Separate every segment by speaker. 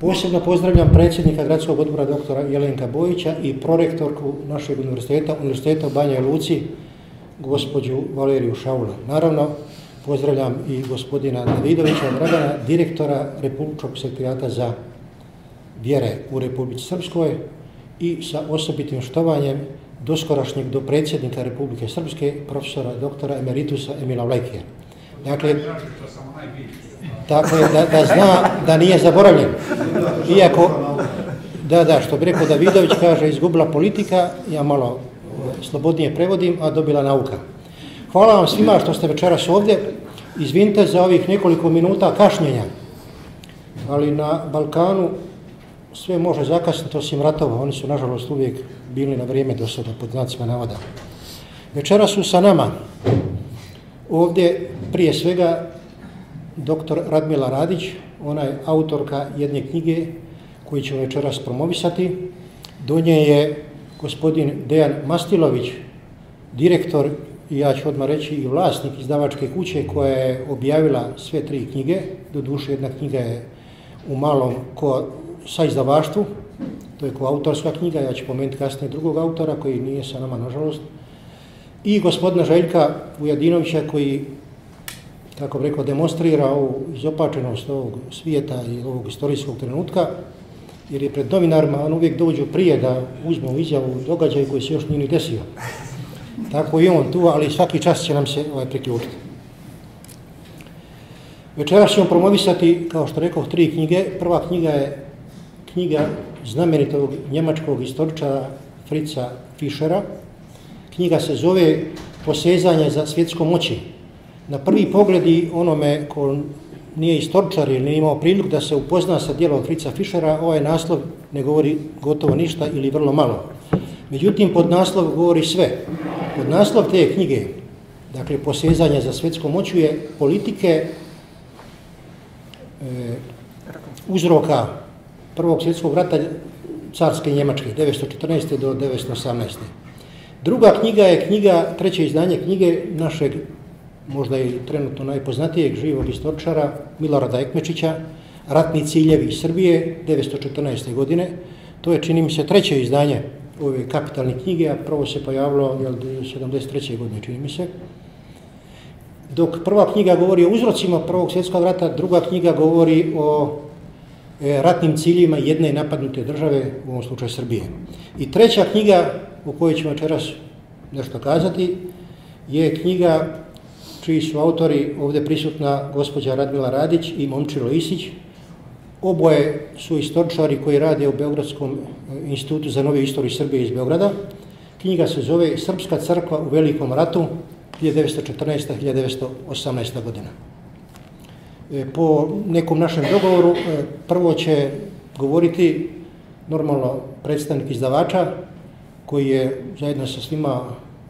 Speaker 1: Posebno pozdravljam predsjednika gradskog odbora doktora Jelenka Bojića i prorektorku našeg univerziteta, Univerziteta u Banja Luci, gospođu Valeriju Šaula. Naravno, pozdravljam i gospodina Davidovića Dragana, direktora Republičkog sekretariata za vjere u Republici Srpskoj i sa osobitim štovanjem doskorašnjeg do predsjednika Republike Srpske, profesora doktora emeritusa Emila Vlajkija. Dakle, dakle da, da zna da nije zaboravljen. Iako, da, da, što bi rekao Davidović kaže, izgubila politika, ja malo slobodnije prevodim, a dobila nauka. Hvala vam svima što ste večeras ovdje. Izvinite za ovih nekoliko minuta kašnjenja, ali na Balkanu sve može zakasniti osim ratova. Oni su, nažalost, uvijek bili na vrijeme do sada, pod znacima navoda. Večera su sa nama ovdje prije svega dr. Radmila Radić, ona je autorka jedne knjige koju ćemo večeras promovisati. Do nje je gospodin Dejan Mastilović, direktor i ja ću odmah reći i vlasnik izdavačke kuće koja je objavila sve tri knjige. Doduše jedna knjiga je u malom ko sa izdavaštvu, to je ko autorska knjiga, ja ću pomenuti kasnije drugog autora koji nije sa nama nažalost. I gospodina Željka Ujadinovića koji, kako bi rekao, demonstrira ovu izopačenost ovog svijeta i ovog istorijskog trenutka, jer je pred novinarima, on uvijek dođu prije da uzmu izjavu događaju koji se još nije ni desio. Tako i on tu, ali svaki čas će nam se ovaj, priključiti. Večeras ćemo promovisati, kao što rekao, tri knjige. Prva knjiga je knjiga znamenitog njemačkog istoričara Frica Fischera. Knjiga se zove Posezanje za svjetskom moći. Na prvi pogled i onome ko nije istoričar ili nije imao priliku da se upozna sa dijelom Frica Fischera, ovaj naslov ne govori gotovo ništa ili vrlo malo. Međutim, pod naslov govori sve. Pod naslov te knjige, dakle, posezanje za svjetskom moću je politike e, uzroka Prvog svjetskog rata carske Njemačke, 914. do 918. Druga knjiga je knjiga, treće izdanje knjige našeg, možda i trenutno najpoznatijeg živog istoričara Milorada Ekmečića, Ratni ciljevi Srbije, 914. godine. To je, čini mi se, treće izdanje ove kapitalne knjige, a prvo se pojavilo jel, 73. godine, čini mi se. Dok prva knjiga govori o uzrocima Prvog svjetskog rata, druga knjiga govori o e, ratnim ciljima jedne napadnute države, u ovom slučaju Srbije. I treća knjiga o kojoj ćemo večeras nešto kazati je knjiga čiji su autori ovdje prisutna gospođa Radmila Radić i Momčilo Isić, Oboje su istoričari koji rade u Beogradskom e, institutu za noviju istoriju Srbije iz Beograda. Knjiga se zove Srpska crkva u Velikom ratu 1914-1918. godina. E, po nekom našem dogovoru e, prvo će govoriti normalno predstavnik izdavača koji je zajedno sa svima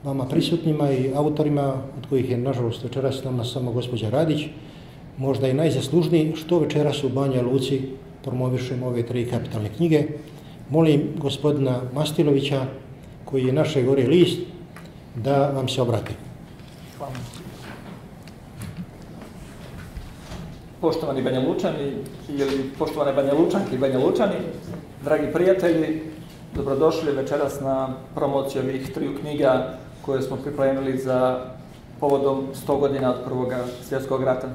Speaker 1: vama prisutnima i autorima od kojih je nažalost večeras nama samo gospođa Radić, možda i najzaslužniji, što večeras u Banja Luci promovišemo ove tri kapitalne knjige. Molim gospodina Mastilovića, koji je naše gore list, da vam se obrati. Hvala.
Speaker 2: Poštovani Banja Lučani, ili poštovane Banja Lučanke i Banja Lučani, dragi prijatelji, dobrodošli večeras na promociju ovih triju knjiga koje smo pripremili za povodom 100 godina od Prvoga svjetskog rata.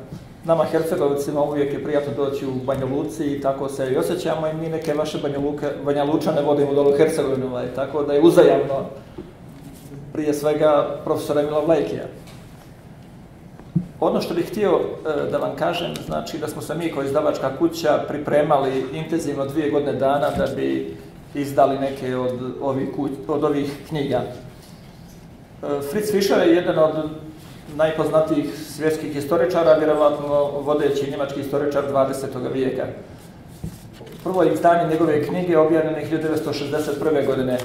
Speaker 2: Nama Hercegovicima uvijek je prijatno doći u Banja Luci i tako se i osjećamo i mi neke vaše Banja, Luke, Banja Lučane vodimo dolu Hercegovinu, ovaj, tako da je uzajamno prije svega profesora Emila Vlajkija. Ono što bih htio e, da vam kažem, znači da smo se mi kao izdavačka kuća pripremali intenzivno dvije godine dana da bi izdali neke od ovih, od ovih knjiga. Fritz Fischer je jedan od najpoznatijih svjetskih historičara, vjerovatno vodeći njemački historičar 20. vijeka. Prvo izdanje njegove knjige objavljeno je 1961. godine. E,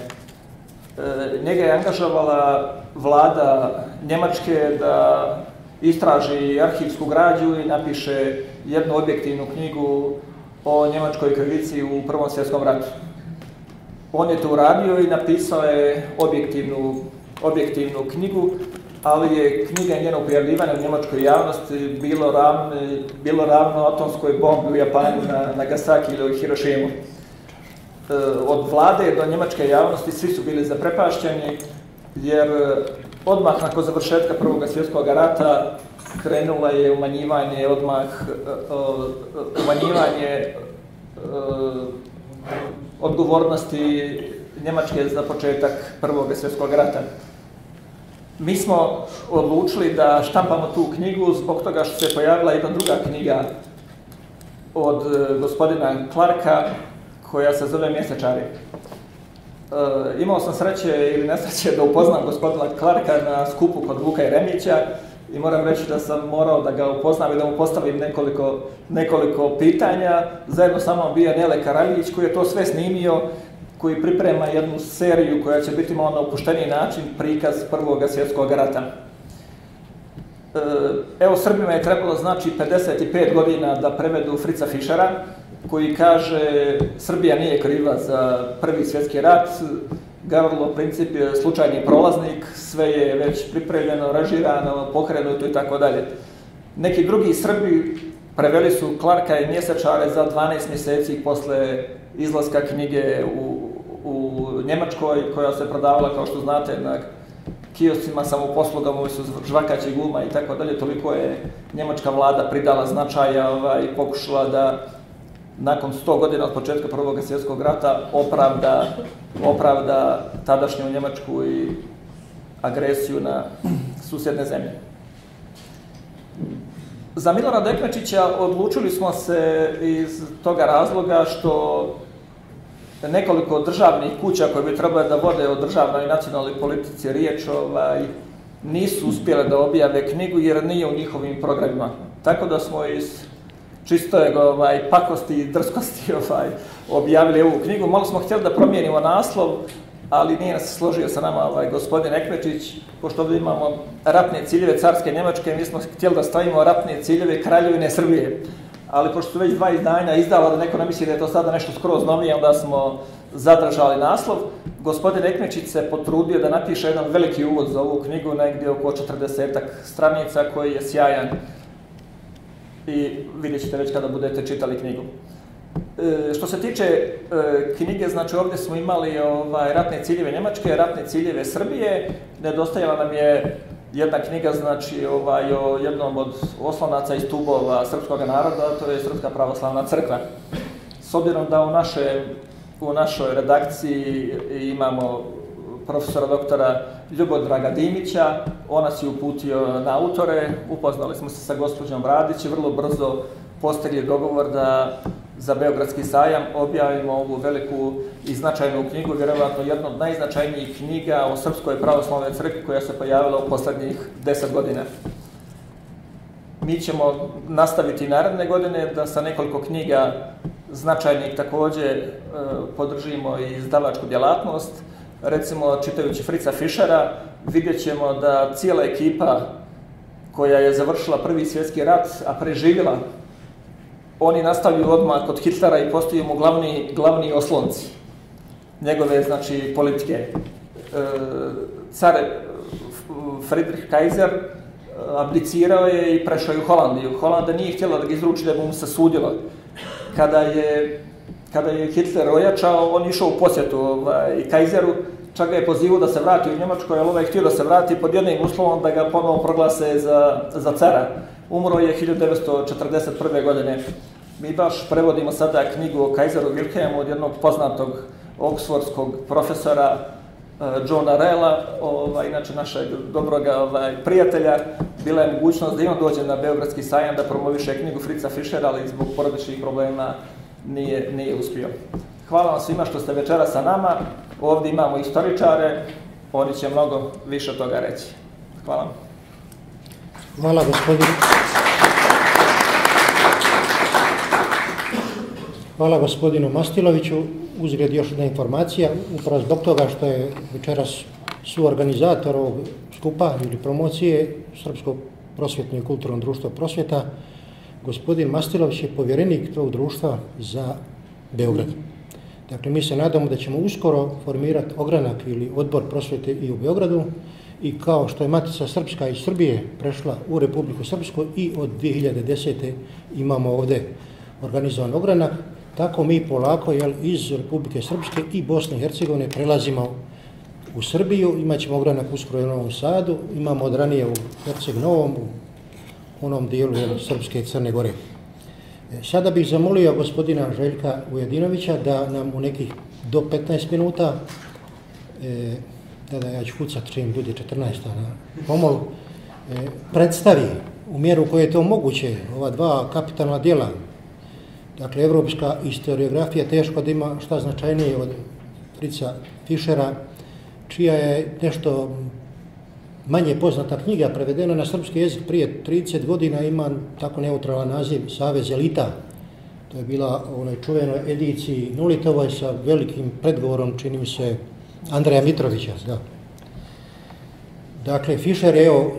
Speaker 2: njega je angažovala vlada Njemačke da istraži arhivsku građu i napiše jednu objektivnu knjigu o njemačkoj krivici u Prvom svjetskom ratu. On je to uradio i napisao je objektivnu, objektivnu knjigu ali je knjiga njeno pojavljivanje u njemačkoj javnosti bilo ravno, bilo ravno atomskoj bombi u Japanu na Nagasaki ili u Hirošimu. E, od vlade do njemačke javnosti svi su bili zaprepašćeni, jer odmah nakon završetka Prvog svjetskog rata krenula je umanjivanje odmah e, umanjivanje e, odgovornosti Njemačke za početak Prvog svjetskog rata. Mi smo odlučili da štampamo tu knjigu zbog toga što se pojavila jedna druga knjiga od gospodina Clarka koja se zove Mjesečari. E, imao sam sreće ili nesreće da upoznam gospodina Clarka na skupu kod Vuka Jeremića i moram reći da sam morao da ga upoznam i da mu postavim nekoliko, nekoliko pitanja. Zajedno sa mnom bio Nele Karaljić koji je to sve snimio, koji priprema jednu seriju koja će biti malo na opušteniji način prikaz Prvog svjetskog rata. E, evo, Srbima je trebalo znači 55 godina da prevedu Frica Fischera, koji kaže Srbija nije kriva za prvi svjetski rat, Gavrilo princip je slučajni prolaznik, sve je već pripremljeno, režirano, pokrenuto i tako dalje. Neki drugi Srbi preveli su Clarka i Mjesečare za 12 mjeseci posle izlaska knjige u Njemačkoj, koja se prodavala, kao što znate, na kioscima, samoposlugama, su žvakaći guma i tako dalje. Toliko je njemačka vlada pridala značaja ovaj, i pokušala da nakon 100 godina od početka Prvog svjetskog rata opravda, opravda tadašnju Njemačku i agresiju na susjedne zemlje. Za Milora Dekmečića odlučili smo se iz toga razloga što nekoliko državnih kuća koje bi trebale da vode o državnoj i nacionalnoj politici riječ ovaj, nisu uspjele da objave knjigu jer nije u njihovim programima. Tako da smo iz čisto je ovaj, pakosti i drskosti ovaj, objavili ovu knjigu. Malo smo htjeli da promijenimo naslov, ali nije nas složio sa nama ovaj, gospodin Ekmečić, pošto ovdje imamo ratne ciljeve carske Njemačke, mi smo htjeli da stavimo ratne ciljeve Kraljevine Srbije. Ali pošto su već dva izdanja izdala da neko ne misli da je to sada nešto skroz novije, onda smo zadržali naslov. Gospodin Ekmečić se potrudio da napiše jedan veliki uvod za ovu knjigu, negdje oko 40 stranica, koji je sjajan i vidjet ćete već kada budete čitali knjigu. E, što se tiče e, knjige, znači ovdje smo imali ovaj, ratne ciljeve Njemačke, ratne ciljeve Srbije, nedostajala nam je jedna knjiga znači ovaj, o jednom od oslonaca i stubova srpskog naroda, to je Srpska pravoslavna crkva. S obzirom da u, naše, u našoj redakciji imamo profesora doktora Ljubodraga Dimića, ona si uputio na autore, upoznali smo se sa gospođom Bradić i vrlo brzo postigli dogovor da za Beogradski sajam objavimo ovu veliku i značajnu knjigu, vjerovatno jednu od najznačajnijih knjiga o Srpskoj pravoslavnoj crkvi koja se pojavila u posljednjih deset godina. Mi ćemo nastaviti naredne godine da sa nekoliko knjiga značajnih također e, podržimo i izdavačku djelatnost, recimo čitajući Frica Fischera, vidjet ćemo da cijela ekipa koja je završila prvi svjetski rat, a preživjela, oni nastavljaju odmah kod Hitlera i postaju mu glavni, glavni oslonci njegove, znači, politike. E, car Friedrich Kaiser e, abdicirao je i prešao je u Holandiju. Holanda nije htjela da ga izruči da bi mu se sudilo. Kada je kada je Hitler ojačao, on išao u posjetu ovaj, Kajzeru, čak ga je pozivao da se vrati u Njemačku, jer ovaj htio da se vrati pod jednim uslovom da ga ponovo proglase za, za cara. Umro je 1941. godine. Mi baš prevodimo sada knjigu o Kajzeru Wilhelmu od jednog poznatog oksfordskog profesora uh, Johna Rella, ovaj, inače našeg dobroga ovaj, prijatelja, bila je mogućnost da on dođe na Beogradski sajam da promoviše knjigu Frica Fischera, ali zbog porodičnih problema nije, nije uspio. Hvala vam svima što ste večera sa nama. Ovdje imamo istoričare, oni će mnogo više toga reći. Hvala.
Speaker 1: Hvala gospodinu. Hvala gospodinu Mastiloviću. Uzgled još jedna informacija, upravo zbog toga što je večeras suorganizator ovog skupa ili promocije Srpskog prosvjetno i kulturno društvo prosvjeta, gospodin Mastilović je povjerenik tog društva za Beograd. Dakle, mi se nadamo da ćemo uskoro formirati ogranak ili odbor prosvjete i u Beogradu i kao što je Matica Srpska iz Srbije prešla u Republiku Srpsku i od 2010. imamo ovdje organizovan ogranak, tako mi polako jel, iz Republike Srpske i Bosne i Hercegovine prelazimo u Srbiju, imat ćemo ogranak uskoro u Novom Sadu, imamo od ranije u Herceg Novom, u onom dijelu jel, Srpske i Crne Gore. E, sada bih zamolio gospodina Željka Ujedinovića da nam u nekih do 15 minuta e, tada ja ću kucat čim bude 14. na pomolu, e, predstavi u mjeru koje je to moguće ova dva kapitalna dijela. Dakle, evropska historiografija teško da ima šta značajnije od Frica Fischera, čija je nešto manje poznata knjiga prevedena na srpski jezik prije 30 godina ima tako neutralan naziv Savez elita. To je bila u onoj čuvenoj ediciji Nulitovoj sa velikim predgovorom, čini mi se, Andreja Mitrovića, da. Dakle, Fischer je evo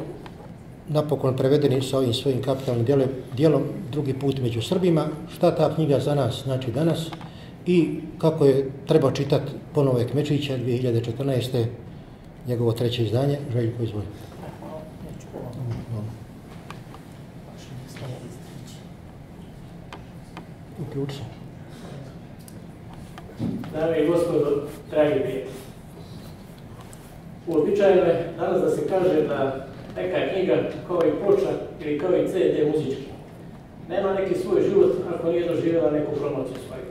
Speaker 1: napokon prevedeni sa ovim svojim kapitalnim dijelom, drugi put među Srbima. Šta ta knjiga za nas znači danas i kako je treba čitati ponove Kmečića 2014. njegovo treće izdanje. Željko, izvoli. Uključi.
Speaker 3: Dame i gospodo, dragi prijatelji, Uobičajeno je danas da se kaže da neka knjiga kao i ploča ili kao i CD muzički nema neki svoj život ako nije doživjela neku promociju svoju.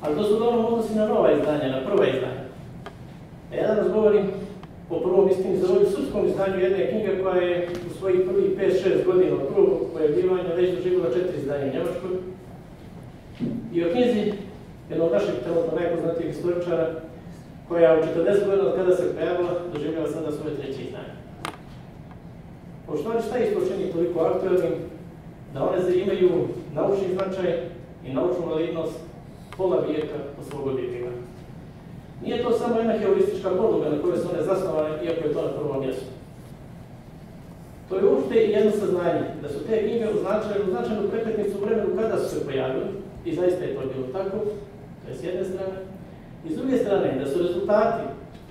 Speaker 3: Ali to su dobro odnosi na nova izdanja, na prva izdanja. Ja danas govorim o prvom istini za ovim sudskom izdanju jedne knjige koja je u svojih prvih 5-6 godina od prvog pojavljivanja već doživjela četiri izdanja u Njemačkoj. I o knjizi jednog našeg trenutno najpoznatijih istoričara koja u 40 godina od kada se pojavila doživljava sada svoje treće izdanje. Poštovani, šta je čini toliko aktualnim? Da one imaju naučni značaj i naučnu validnost pola vijeka po svog objektiva. Nije to samo jedna heuristička podloga na kojoj su one zasnovane, iako je to na prvom mjestu. To je uopšte jedno saznanje, da su te knjige označene u značajnu prekretnicu u vremenu kada su se pojavili, i zaista je to bilo tako, to je s jedne strane, i s druge strane, da su rezultati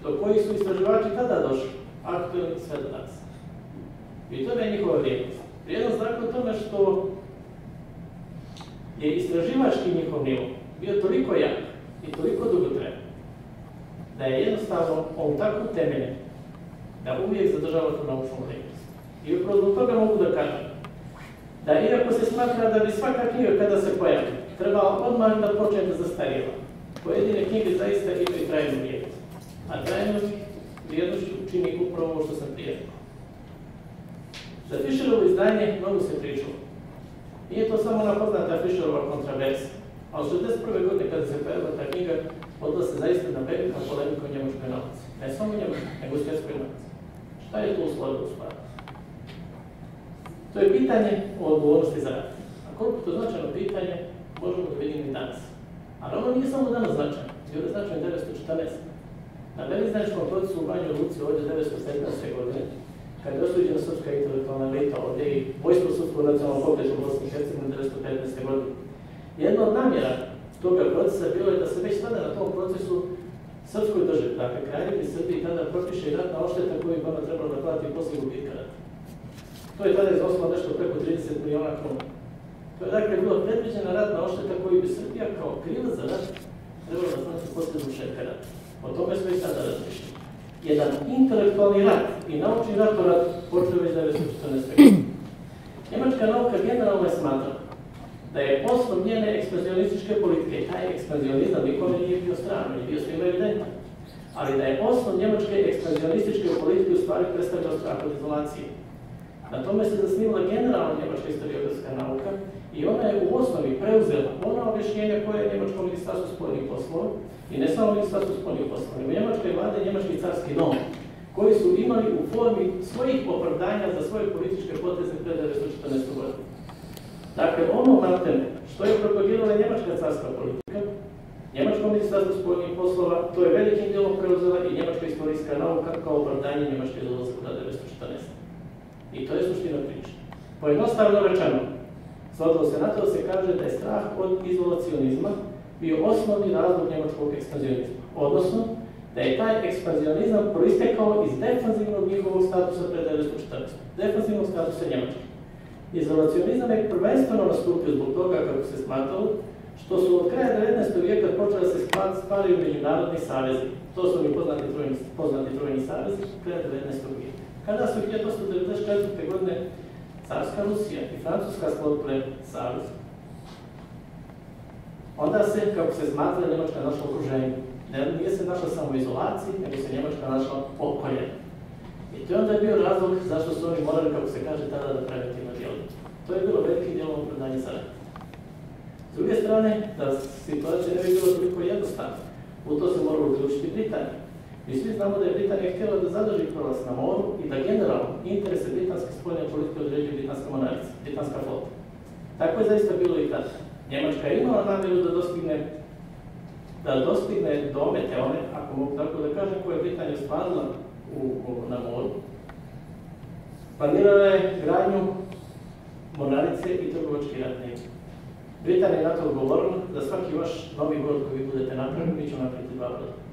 Speaker 3: do kojih su istraživači tada došli, aktualni sve do danas. I to je njihova vrijednost. Vrijednost dakle u tome što je istraživački njihov nivo bio toliko jak i toliko dugotreban, da je jednostavno on tako temeljen da uvijek zadržava tu naučnu vrijednost. I upravo zbog toga mogu da kažem da iako se smatra da bi svaka knjiga kada se pojavi trebala odmah da počne da zastarijeva, Pojedine knjige zaista imaju trajnu vrijednost. A trajnu vrijednost čini upravo ovo što sam prije. Za Fischerovo izdanje mnogo se pričalo. Nije to samo ona poznata Fischerova kontraverzija, a od 61. godine kada se pojavila ta knjiga, odla se zaista na velika polemika o njemačkoj nauci. Ne samo njemačkoj, nego u svjetskoj nauci. Šta je to uslovilo u stvari? To je pitanje o odgovornosti za rad. A koliko to značajno pitanje, možemo da vidimo i danas. Ali ono nije samo danas značajno, bio je značajno 1914. Na Beliznačkom procesu u Banju Luci ovdje 1917. godine, kad je osuđena srpska intelektualna elita ovdje i vojstvo srpskog nacionalnog pokreta u Bosni i Hercegovini 1915. godine. Jedna od namjera toga procesa bilo je da se već tada na tom procesu srpskoj državi, dakle kraljevini Srbiji, tada propiše i ratna ošteta koju bi ona trebala da plati poslije gubitka rata. To je tada iznosilo nešto preko 30 miliona kuna. To je dakle bilo predviđena ratna ošteta koju bi Srbija kao kriva za rat trebala poslije završetka rata. O tome smo i sada razmišljali. Jedan intelektualni rat i naučni ratorat počeo već 1914. godine. Njemačka nauka generalno je smatra da je osnov njene ekspanzionističke politike, taj ekspanzionizam nikome nije bio strano, nije bio svima evidentan, ali da je osnov njemačke ekspanzionističke politike u stvari predstavljao strah od izolacije. Na tome se zasnivala generalna njemačka historiografska nauka i ona je u osnovi preuzela ona objašnjenja koje je Njemačko ministarstvo spoljnih poslova i ne samo ministarstvo spoljnih poslova, nego Njemačke vlade i Njemački carski dom, koji su imali u formi svojih opravdanja za svoje političke poteze pred 1914. godinu. Dakle, ono maltene što je propagirala Njemačka carska politika, Njemačko ministarstvo spoljnih poslova, to je velikim dijelom preuzela i Njemačka istorijska nauka kao opravdanje Njemačke dolazak u 1914. I to je suština priče. Pojednostavno rečeno, Svodilo se na to da se kaže da je strah od izolacionizma bio osnovni razlog njemačkog ekspanzionizma. Odnosno, da je taj ekspanzionizam proistekao iz defanzivnog njihovog statusa pred 1914. Defanzivnog statusa Njemačke. Izolacionizam je prvenstveno nastupio zbog toga, kako se smatralo, što su od kraja 19. vijeka počeli se stvaraju međunarodni savezi. To su mi poznati trojni, poznati trojni savezi kraja 19. vijeka. Kada su 1894. godine Carska Rusija i Francuska sklopile savez, onda se, kako se smatra, Njemačka našla okruženje. Ne, nije se našla samo u izolaciji, nego se Njemačka našla pokoljena. I to je onda bio razlog zašto su oni morali, kako se kaže, tada da preventivno djeluju. To je bilo veliki djelo opravdanje za S druge strane, da situacija ne bi bila toliko jednostavna, u to se moralo uključiti Britanija. Mi svi znamo da je Britanija htjela da zadrži prolaz na moru i da generalno interese britanske spoljne politike određuje britanska monarhica, britanska flota. Tako je zaista bilo i tada. Njemačka je imala namjeru da dostigne da dostigne domete one, ako mogu tako da kažem, koje je Britanija u, na moru. Planirala je gradnju mornarice i trgovački ratni. Britanija je na to odgovorila da svaki vaš novi brod koji budete napravili, mi ćemo napraviti dva broda.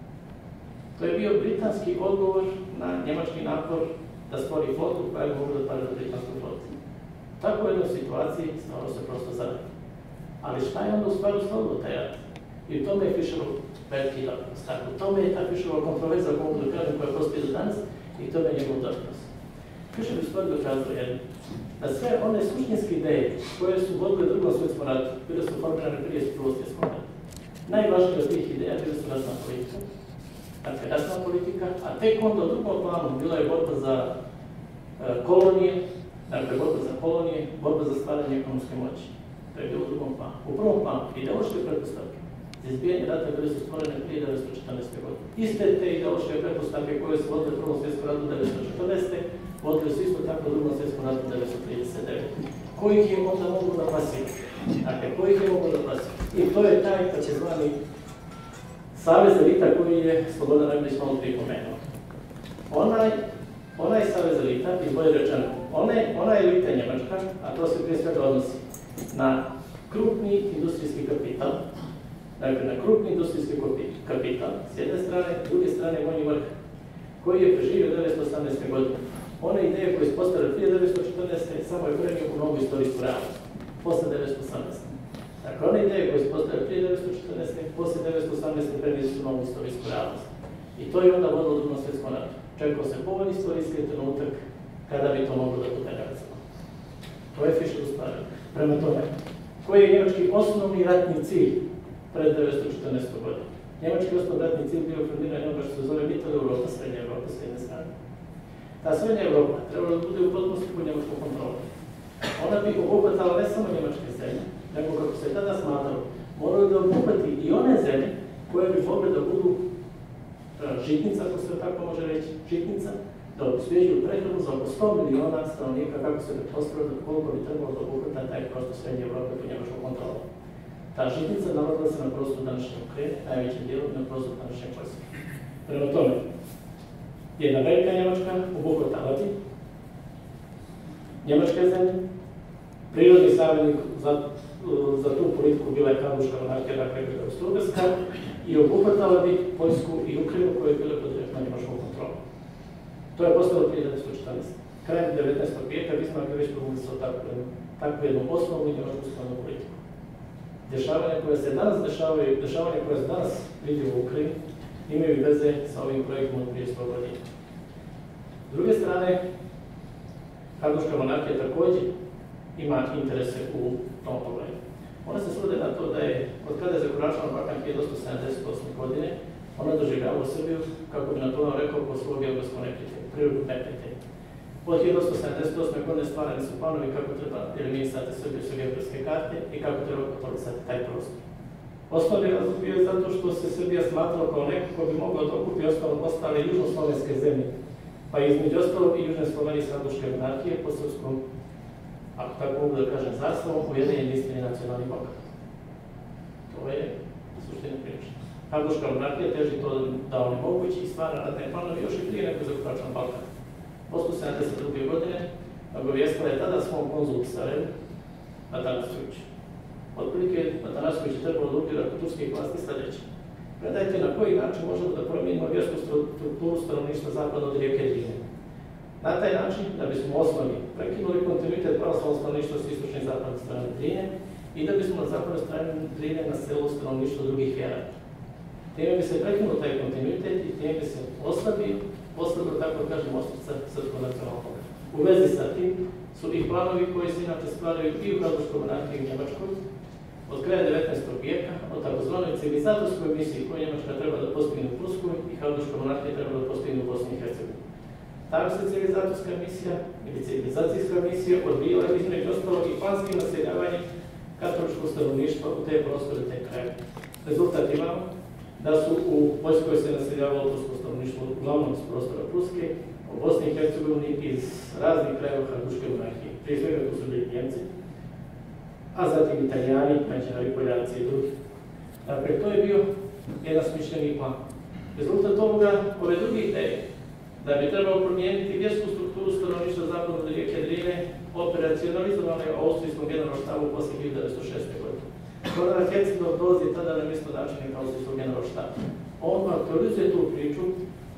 Speaker 3: To je bio britanski odgovor na njemački napor da stvori flotu koja je mogla da za britansku flotu. Tako u jednoj situaciji stvarno se prosto zadnje. Ali šta je onda u stvari stvorilo taj rat? I u tome je Fischerov veliki. Tako, u tome je ta Fischerova kontroverza, ako mogu da koja postoji do danas, i tome je njegov doprinos. Fischer u stvari dokazao jedno, da sve one suštinske ideje koje su vodile drugom svjetskom ratu, bile su formirane prije prvog svjetskog. Najvažnije od tih ideja bile su ratna politika, dakle ratna politika, a tek onda u drugom planu bila je borba za e, kolonije, dakle borba za kolonije, borba za stvaranje ekonomske moći. To je bilo u drugom planu. U prvom planu, ideološke pretpostavke za izbijanje rata bile su stvorene prije 1914. godine. Iste te ideološke pretpostavke koje su vodile prvom svjetskom ratu 1914. vodile su isto tako u drugom svjetskom ratu 1939. Koji ih je onda mogu da pasiti? Dakle, koji ih je mogu da pasiti? I to je taj zvani Savez elita koji je Slobodan Rebnić malo prije pomenuo. Onaj, onaj Savez elita, i bolje rečeno, onaj, ona elita Njemačka, a to se prije svega odnosi na krupni industrijski kapital, dakle na krupni industrijski kapital, s jedne strane, s druge strane vojni vrh, koji je preživio 1918. godine. One ideje koje je prije 1914. samo je prenio u novu istorijsku realnost, posle 1918. Dakle, one ideje koje je postavile prije 1914. posle 1918. prenio su novu istorijsku realnost. I to je onda vodilo drugom svjetskom ratu. Čekao se povoljni istorijski trenutak kada bi to moglo da bude realizovano. To je Fischer ustvario. Prema tome, koji je njemački osnovni ratni cilj pred 1914. godinu? Njemački osnovni ratni cilj bio formiranje onoga što se zove Vital Europa, Srednja Europa s jedne strane. Ta Srednja Europa trebala da bude u potpunosti pod njemačkom kontrolom. Ona bi obuhvatala ne samo njemačke zemlje, nego kako se tada smatralo, morali da obuhvati i one zemlje koje bi mogle da budu e, žitnica, ako se tako može reći, žitnica, da obezbeđuju prehranu za oko 100 miliona stanovnika, kako se pretpostavlja da koliko bi trebalo da obuhvata taj prostor Srednje Evrope po njemačkom kontrolu. Ta žitnica nalazila se na prostoru današnje Ukrajine, najvećem dijelu na prostoru današnje Poljske. Prema tome, jedna velika Njemačka obuhvatala bi Njemačke zemlje, prirodni savjetnik za, za tu politiku bila je Kabuška monarhija, dakle Austro-Ugrska, i obuhvatala bi Poljsku i Ukrajinu koje je bile pod njemačkom kontrolom. To je postalo prije 1914. Krajem 19. vijeka Bismarck je već promovisao takvu, takvu jednu osnovnu njemačku stranu politiku. Dešavanja koje se danas dešavaju, dešavanja koje se danas vidimo u Ukrajini, imaju veze sa ovim projektom od prije 100 godina. S druge strane, Habsburgska monarhija također ima interese u tom pogledu. Ona se svode na to da je, od kada je zakoračala Balkan 1878. godine, ona doživljava Srbiju, kako bi na to rekao, po svog prirodu neprijatelja. Od 1878. godine stvarani su planovi kako treba eliminisati Srbiju sa geografske karte i kako treba kontrolisati taj prostor. Osnovni razlog bio je zato što se Srbija smatrala kao neko ko bi mogao dokupi ostalo ostale južnoslovenske zemlje, pa između ostalog i južne Slovenije i Sraduške monarhije po srpskom, ako tako mogu da kažem, zastavom, ujedinjen jedinstveni nacionalni blok. To je suština priče. Habsburgska monarhija teži to da onemogući i stvara ratne planove još i prije nego zakupačan Balkan. Poslu 72. godine obavijestila je tada svom konzulu Sarajevu, Atanastrović. Otprilike Atanastrović je trebalo da upira turskih vlasti sljedeće. Gledajte na koji način možemo da promijenimo vjersku strukturu stanovništva zapadno od rijeke Drine. Na taj način, da bismo osnovi prekinuli kontinuitet pravoslavnog stanovništva s istočne i zapadne strane Drine i da bismo na zapadnoj strani Drine na selu stanovništvo drugih vjera. Time bi se prekinuo taj kontinuitet i time bi se oslabio, oslabio, tako kažem, ostrica srpskog nacionalnog U vezi sa tim su i planovi koji se inače stvaraju i u Habsburgskoj monarhiji u Njemačkoj, od kraja 19. vijeka, o takozvanoj civilizatorskoj misiji koju Njemačka treba da postigne u Prusku i Habsburgska monarhija treba da postigne u Bosni i Hercegovini. Ta se civilizatorska misija ili civilizacijska misija odbila između ostalo i panskim naseljavanjem katoličkog stanovništva u te prostore, te kraje. Rezultat imamo da su u Poljskoj se naseljavalo tursko stanovništvo uglavnom iz prostora Pruske, u Bosni i Hercegovini iz raznih krajeva Habsburgske monarhije. Prije svega tu su bili Njemci, a zatim Italijani, Mađari, Poljaci i drugi. Dakle, to je bio jedan smišljeni plan. Rezultat ovoga, ove druge ideje, da bi trebalo promijeniti vjersku strukturu stanovništva zapadno od rijeke Drine, operacionalizovane u Austrijskom generalnom štabu poslije 1906. godine. Konrad Hetzendorf dolazi tada na mjesto načelnika Austrijskog generalnog štaba. On aktualizuje tu priču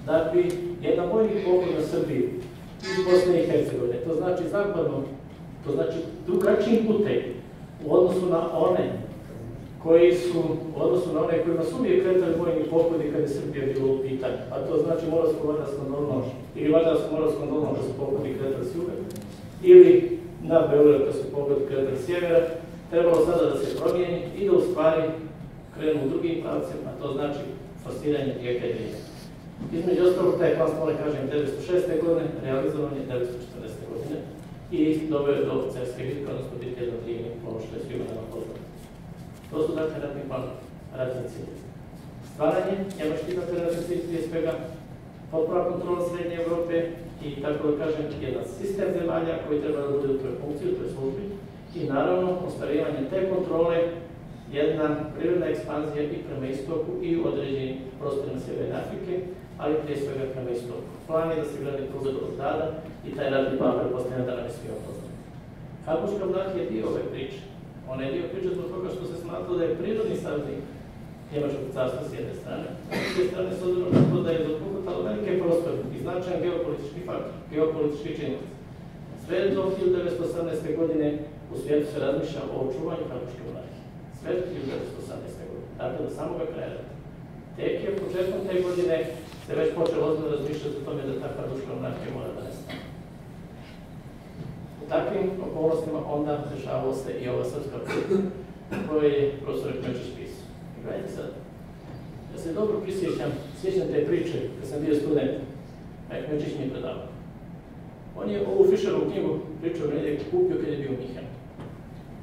Speaker 3: da bi jedan vojni pogled na Srbiju iz Bosne i Hercegovine, to znači zapadno, to znači drugačijim putem u odnosu na one koji su, u odnosu na one kojima su uvijek kretali vojni pohodi kada je Srbija bilo u pitanju. A to znači Moravsko-Vadarskom dolnom ili Vadarskom-Moravskom dolnom kada su pohodi kretali s juga, ili na Beograd kada su pohodi kretali sjevera, trebalo sada da se promijeni i da u stvari krenu u drugim pravcima, a to znači forsiranje rijeke Drine. Između ostalog, taj plan, smo kažem, 1906. godine, realizovan je 1914. godine i doveo do carske bitke, odnosno bitke Drine, ono što je svima. To su dakle ratni plan, ratni cilj. Stvaranje njemačkih dakle ratni cilj prije svega, potpora kontrola Srednje Evrope i tako da kažem jedan sistem zemalja koji treba da bude u toj funkciji, u toj službi i naravno ostvarivanje te kontrole jedna prirodna ekspanzija i prema istoku i u određenim prostorima Sjeverne Afrike, ali prije svega prema istoku. Plan je da se gradi pruga do tada i taj ratni plan prepostavlja da nam je svi opoznat. Habsburgska monarhija je dio ove priče. Ona je dio priče zbog toga što se smatralo da je prirodni saveznik Njemačkog carstva s jedne strane, a s druge strane s obzirom na to da je zaobuhvatalo velike prostore i značajan geopolitički faktor, geopolitički činilac. Sve do 1918. godine u svijetu se razmišlja o očuvanju Habsburgske monarhije. Sve do 1918. godine, dakle do samoga kraja. Tek je početkom te godine se već počelo ozbiljno razmišljati o tome da ta Habsburgska monarhija mora da takvim okolnostima onda dešavalo se i ova srpska koju je profesor Kmečić pisao. Gledajte sad, ja se dobro prisjećam, sjećam te priče kad sam bio student, a je Kmečić mi je predavao. On je ovu Fischerovu knjigu pričao negdje kupio kad je bio Mihan.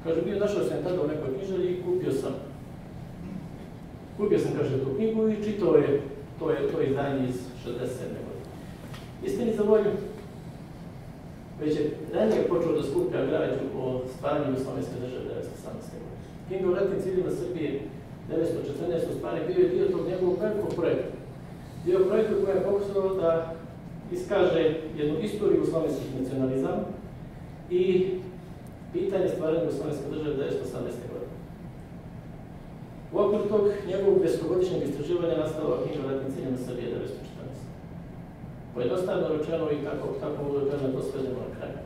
Speaker 3: Kaže, bio našao sam tada u nekoj knjižari i kupio sam. Kupio sam, kaže, tu knjigu i čitao je to, je, to izdanje iz 67. godine. Istini za volju, već je ranije počeo da skuplja građu o stvaranju Jugoslovenske države 1918. godine. Knjiga o ratnim ciljima Srbije 1914. stvari bio je dio tog njegovog velikog projekta. Dio projekta koji je pokušao da iskaže jednu istoriju slovenskih nacionalizama i pitanje stvaranja Jugoslovenske države 1918. godine. U okviru tog njegovog desetogodišnjeg istraživanja nastala knjiga o ratnim ciljima Srbije 1914. Pojednostavno rečeno i kako, tako mogu da to svedemo na kraju.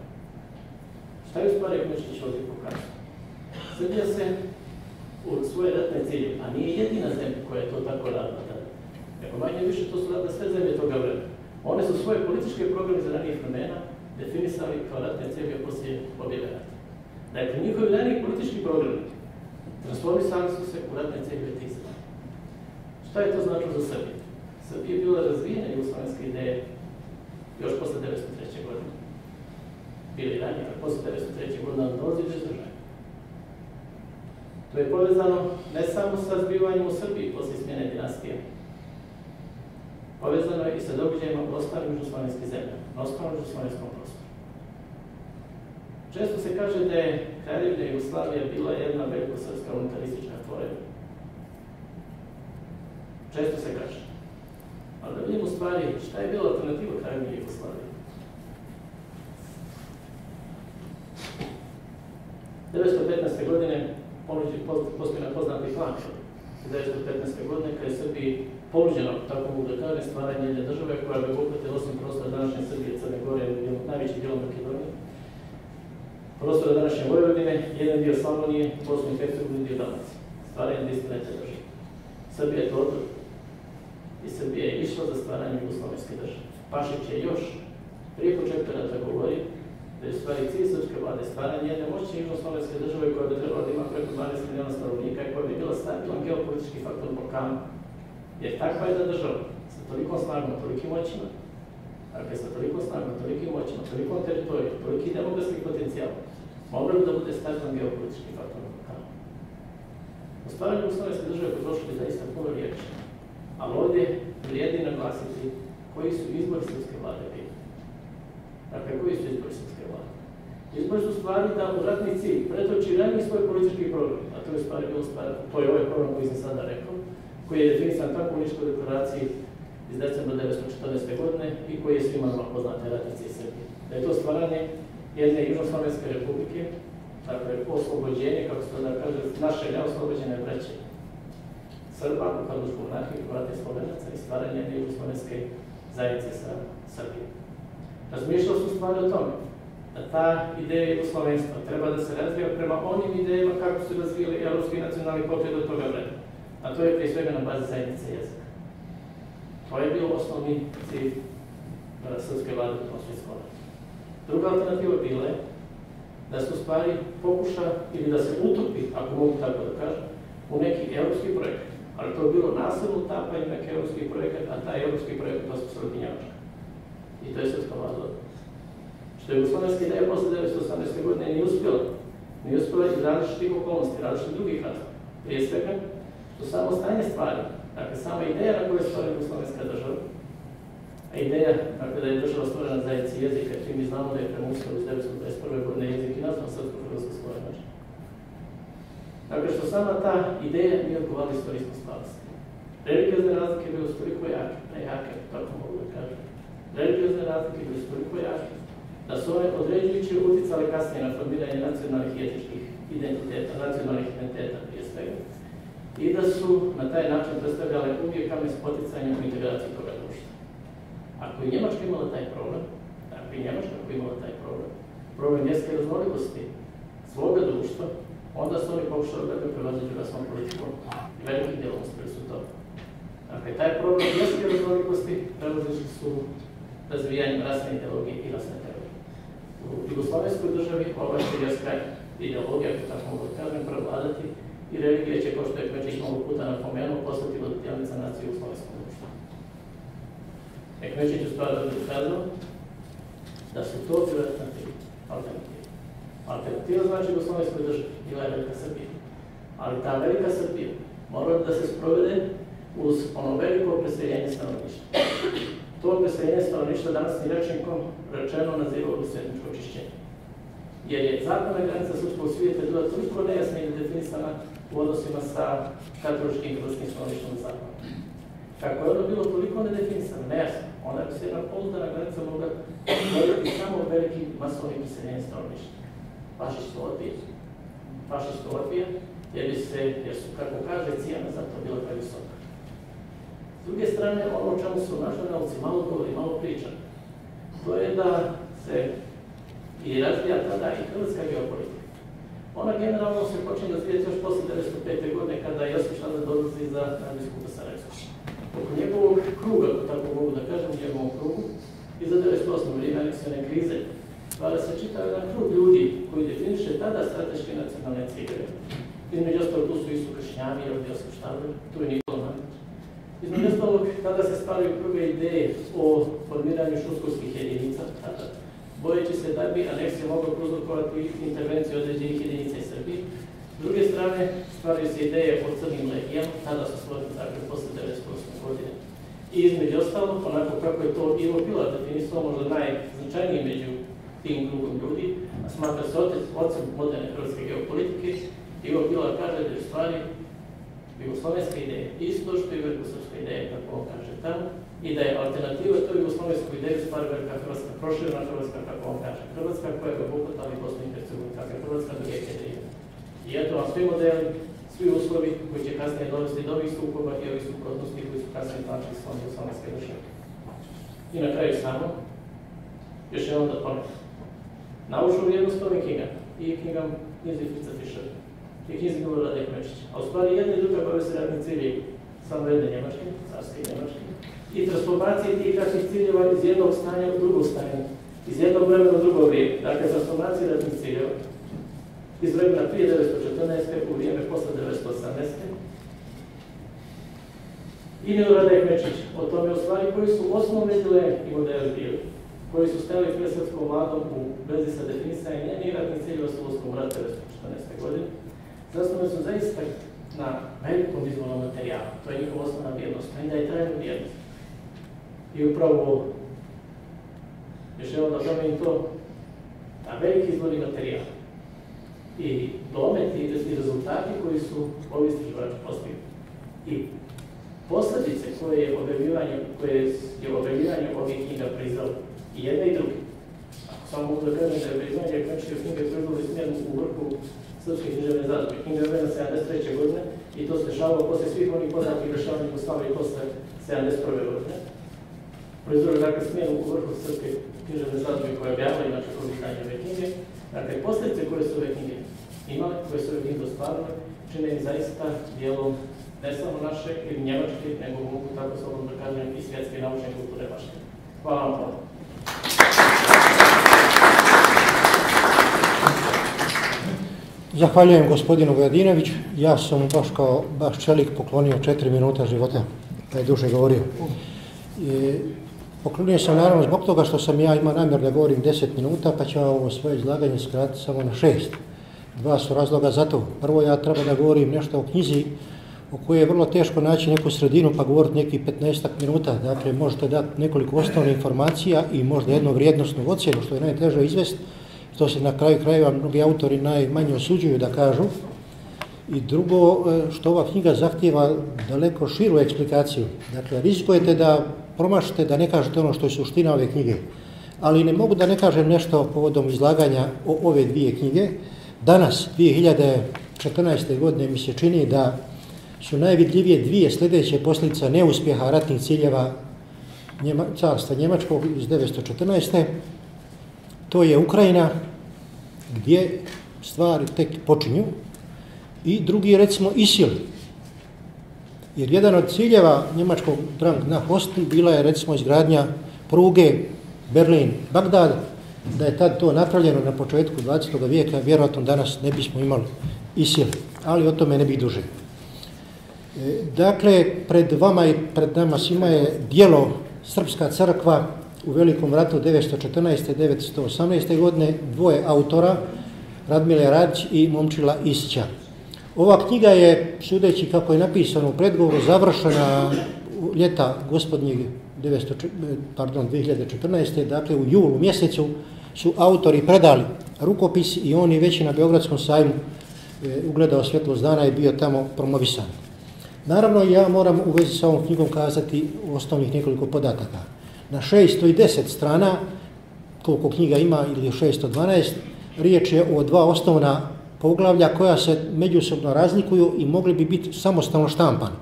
Speaker 3: Šta je u stvari Kmečić ovdje pokazao? Srbija se u svoje ratne cilje, a nije jedina zemlja koja je to tako radila tada. Nego manje više to su radile sve zemlje toga vremena. One su svoje političke programe za ranijih vremena definisali kao ratne cilje poslije pobjede rata. Dakle, njihovi raniji politički programi transformisali su se u ratne ciljeve tih. Šta je to značilo za Srbiju? Srbija je bila razvijena jugoslovenska ideja još posle 1903. godine. Bili ranije, ali posle 1903. godine dolazi bez države. To je povezano ne samo sa zbivanjem u Srbiji posle smjene dinastije, povezano je i sa događajima u ostalim južnoslovenskim zemljama, na ostalom južnoslovenskom prostoru. Često se kaže da je Kraljevina Jugoslavija bila jedna veliko srpska unitaristička tvorevina. Često se kaže. Ali da vidimo stvari šta je bila alternativa Kraljevine Jugoslavije. 1915. godine postoji poznati plan 1915. godine kad je Srbiji ponuđeno, tako mogu da kažem, stvaranje jedne države koja bi obuhvatila osim prostora današnje Srbije, Crne Gore i najveći dio Makedonije, prostora današnje Vojvodine, jedan dio Slavonije, Bosne i Hercegovine, dio Dalmacije. Stvaranje jedinstvene države. Srbija je to odlučila. I Srbija je išla za stvaranje Jugoslovenske države. Pašić je još prije početka rata govori da je stvari cilj srpske vlade stvaranje jedne moćne južnoslovenske države koja bi trebala da ima preko 12 miliona stanovnika i koja bi bila stabilan geopolitički faktor Balkana. Jer takva jedna država sa tolikom snagom, tolikim moćima, dakle sa tolikom snagom, tolikim moćima, tolikom teritorijom, toliki demografski potencijal, mogla bi da bude stabilan geopolitički faktor na Balkanu. U stvaranju Jugoslovenske države potrošili zaista puno riječi, ali ovdje vrijedi naglasiti koji su izbori srpske vlade bili. Dakle, koji su izbori srpske vlade? Izbori su stvari da u ratni cilj pretoči raniji svoj politički program, a to je stvari bilo stvari, to je ovaj program koji sam sada rekao, koji je definisan tako u Niškoj deklaraciji iz decembra 1914. godine i koji je svima poznate ratnici iz Srbije. Da je to stvaranje jedne Južnoslovenske republike, dakle, oslobođenje, kako se da kaže, naše neoslobođene breće Srba, u Karlušku monarhiju, Hrvata i Slovenaca i stvaranje jedne Južnoslovenske zajednice sa Srbije. Razmišljali su stvari o tome da ta ideja jugoslovenstva treba da se razvija prema onim idejama kako su razvijali evropski nacionalni pokret do toga vremena. A to je prije svega na bazi zajednice jezika. To je bio osnovni cilj srpske vlade u tom svjetskom Druga alternativa bila je da se u stvari pokuša ili da se utopi, ako mogu tako da kažem, u neki evropski projekt. Ali to je bilo nasilno utapanje neki evropski projekat, a taj evropski projekat to su. I to je srpska vlada. Što je Jugoslovenska ideja posle 1918. godine nije uspjela. Nije uspjela iz različitih okolnosti, različitih drugih razloga. Prije svega, što samo stanje stvari, dakle, sama ideja na kojoj je Jugoslovenska država, a ideja dakle, da je država stvorena zajednici jezika, čim mi znamo da je prema Ustavu iz 1921. godine jezik i nazvan srpsko-hrvatsko. Dakle, što sama ta ideja nije odgovala istorijskom stvarnosti. Religiozne razlike bile su toliko jake, prejake, tako mogu da kažem. Religiozne razlike bile su jake, da su one određujući uticale kasnije na formiranje nacionalnih etičkih identiteta, nacionalnih identiteta prije svega. I da su na taj način predstavljale uvijek kamen spoticanja u integraciji toga društva. Ako je Njemačka imala taj problem, ako je Njemačka je imala taj problem, problem vjerske raznolikosti svoga društva, onda su oni pokušali da ga prevaziđu rasnom politikom i velikim dijelom su to. Dakle, taj problem vjerske raznolikosti prevaziđu su razvijanjem rasne ideologije i rasne teorije. U Jugoslovenskoj državi ova će ideologija, ako tako mogu kažem, prevladati i religija će, kao što je Kmečić mnogo puta napomenuo, postati voditeljica nacije u slovenskom društvu. Ekmečić u stvari dokazao da su to bile alternative. Alternativa znači u slovenskoj državi, bila je Velika Srbija. Ali ta Velika Srbija mora da se sprovede uz ono veliko preseljenje stanovništva. To preseljenje stanovništva danas ni rečnikom rečeno nazivao u svetničko očišćenje. Jer je zakonna granica srpskog svijeta bila toliko nejasna i definisana u odnosima sa katoličkim i hrvatskim stanovništvom zakona. Kako je ono bilo toliko nedefinisano, nejasno, onda bi se jedna polutana granica mogla stvoriti samo velikim masovnim preseljenjem stanovništva. Fašić to odbije. Fašić to odbije, jer, se, jer su, kako kaže, cijena za to bila previsoka. S druge strane, ono o čemu su naši malo govori, malo priča, to je da se i razvija tada i hrvatska geopolitika. Ona generalno se počne razvijati još posle 1905. godine kada Josip Šaza dolazi za nadbiskupa Sarajevskog. Oko njegovog kruga, ako tako mogu da kažem, u njegovom krugu, iza 98. vrijeme aneksijone krize, stvara se čitav jedan krug ljudi koji definiše tada strateške nacionalne ciljeve. Između ostalog, tu su isto kršnjavi, ovdje oskuštavaju, tu je Nikola. Između ostalog, tada se stvaraju prve ideje o formiranju šuskovskih jedinica, tada, bojeći se da bi aneksija mogla prouzrokovati intervenciju određenih jedinica iz Srbije. S druge strane, stvaraju se ideje o crnim legijama, tada su stvorene dakle posle 1998. godine. I između ostalog, onako kako je to Ivo Pilar definisao, možda najznačajniji među tim krugom ljudi, a smatra se otec, ocem moderne hrvatske geopolitike, Ivo Pilar kaže da je stvari jugoslovenska ideja isto što i velikosrpska ideja, kako on kaže tamo, i da je alternativa toj jugoslovenskoj ideji stvar velika Hrvatska, proširena Hrvatska, kako on kaže. Hrvatska koja je obuhvatala i Bosnu i kakva je Hrvatska do I eto vam svi modeli, svi uslovi koji će kasnije dovesti do ovih sukoba i ovih suprotnosti koji su kasnije tlačili s fondom Slovenske države. I na kraju samo, još jednom da. Naučnu vrijednost ove knjiga i knjiga knjizi Fica Fischer i knjizi Milorada Ekmečića. A u stvari jedna i druga bave se radni ciljevi samo jedne Njemačke, carske Njemačke, i transformacije tih ratnih ciljeva iz jednog stanja u drugog stanja, iz jednog vremena u drugo vrijeme. Dakle, transformacije ratnih ciljeva iz vremena prije 1914. u vrijeme posle 1918. I Milorada Ekmečić o tome u stvari koji su osnovne dileme i modeli bili koji su stavili pred srpskom vladom u vezi sa definisanjem njenih ratnih ciljeva s ulaskom u rat 1914. godine, zasnovali su zaista na velikom vizualnom materijalu. To je njihova osnovna vrijednost, i da je trajna vrijednost. I upravo još evo da pomenim to, a veliki izvori materijal i dometi i rezultati koji su ovi istraživači postigli. I posljedice koje je objavljivanje, je ovih knjiga priznalo i jedne i druge. Samo mogu da kažem da je priznanje Kmečiće knjige proizvoli smjer u vrhu srpske književne zadruge. Knjiga je 73. godine i to se dešavalo posle svih onih poznatih dešavanja Jugoslavije posle 71. godine. Proizvoli dakle smjer u vrhu srpske književne zadruge koja je objavila inače publikanje ove knjige. Dakle, posljedice koje su ove knjige imale, koje su ove knjige ostvarile, čine im zaista dijelom ne samo naše ili njemačke, nego mogu tako slobodno da kažem i svjetske naučne kulture baštine. Hvala vam
Speaker 1: Zahvaljujem gospodinu Vojadinović. Ja sam baš kao baš čelik poklonio četiri minuta života, pa je duže govorio. I, poklonio sam naravno zbog toga što sam ja imao namjer da govorim deset minuta, pa ću ovo svoje izlaganje skratiti samo na šest. Dva su razloga za to. Prvo ja treba da govorim nešto o knjizi o kojoj je vrlo teško naći neku sredinu pa govoriti neki 15 minuta. Dakle, možete dati nekoliko osnovnih informacija i možda jednu vrijednostnu ocjenu, što je najteže izvesti, što se na kraju krajeva mnogi autori najmanje osuđuju da kažu. I drugo, što ova knjiga zahtjeva daleko širu eksplikaciju. Dakle, rizikujete da promašite, da ne kažete ono što je suština ove knjige. Ali ne mogu da ne kažem nešto povodom izlaganja o ove dvije knjige. Danas, 2014. godine, mi se čini da su najvidljivije dvije sljedeće posljedice neuspjeha ratnih ciljeva Njema, carstva Njemačkog iz 1914. To je Ukrajina, gdje stvari tek počinju, i drugi recimo ISIL. Jer jedan od ciljeva njemačkog drang na Hostu bila je recimo izgradnja pruge Berlin-Bagdad, da je tad to napravljeno na početku 20. vijeka, vjerojatno danas ne bismo imali ISIL, ali o tome ne bih duže. Dakle, pred vama i pred nama svima je dijelo Srpska crkva u Velikom ratu 1914. 1918. godine, dvoje autora, Radmile Radić i Momčila Isića. Ova knjiga je, sudeći kako je napisano u predgovoru, završena ljeta gospodnjeg 2014. Dakle, u julu mjesecu su autori predali rukopis i on je već na Beogradskom sajmu e, ugledao svjetlost dana i bio tamo promovisan. Naravno, ja moram u vezi sa ovom knjigom kazati osnovnih nekoliko podataka. Na 610 strana, koliko knjiga ima ili 612, riječ je o dva osnovna poglavlja koja se međusobno razlikuju i mogli bi biti samostalno štampani.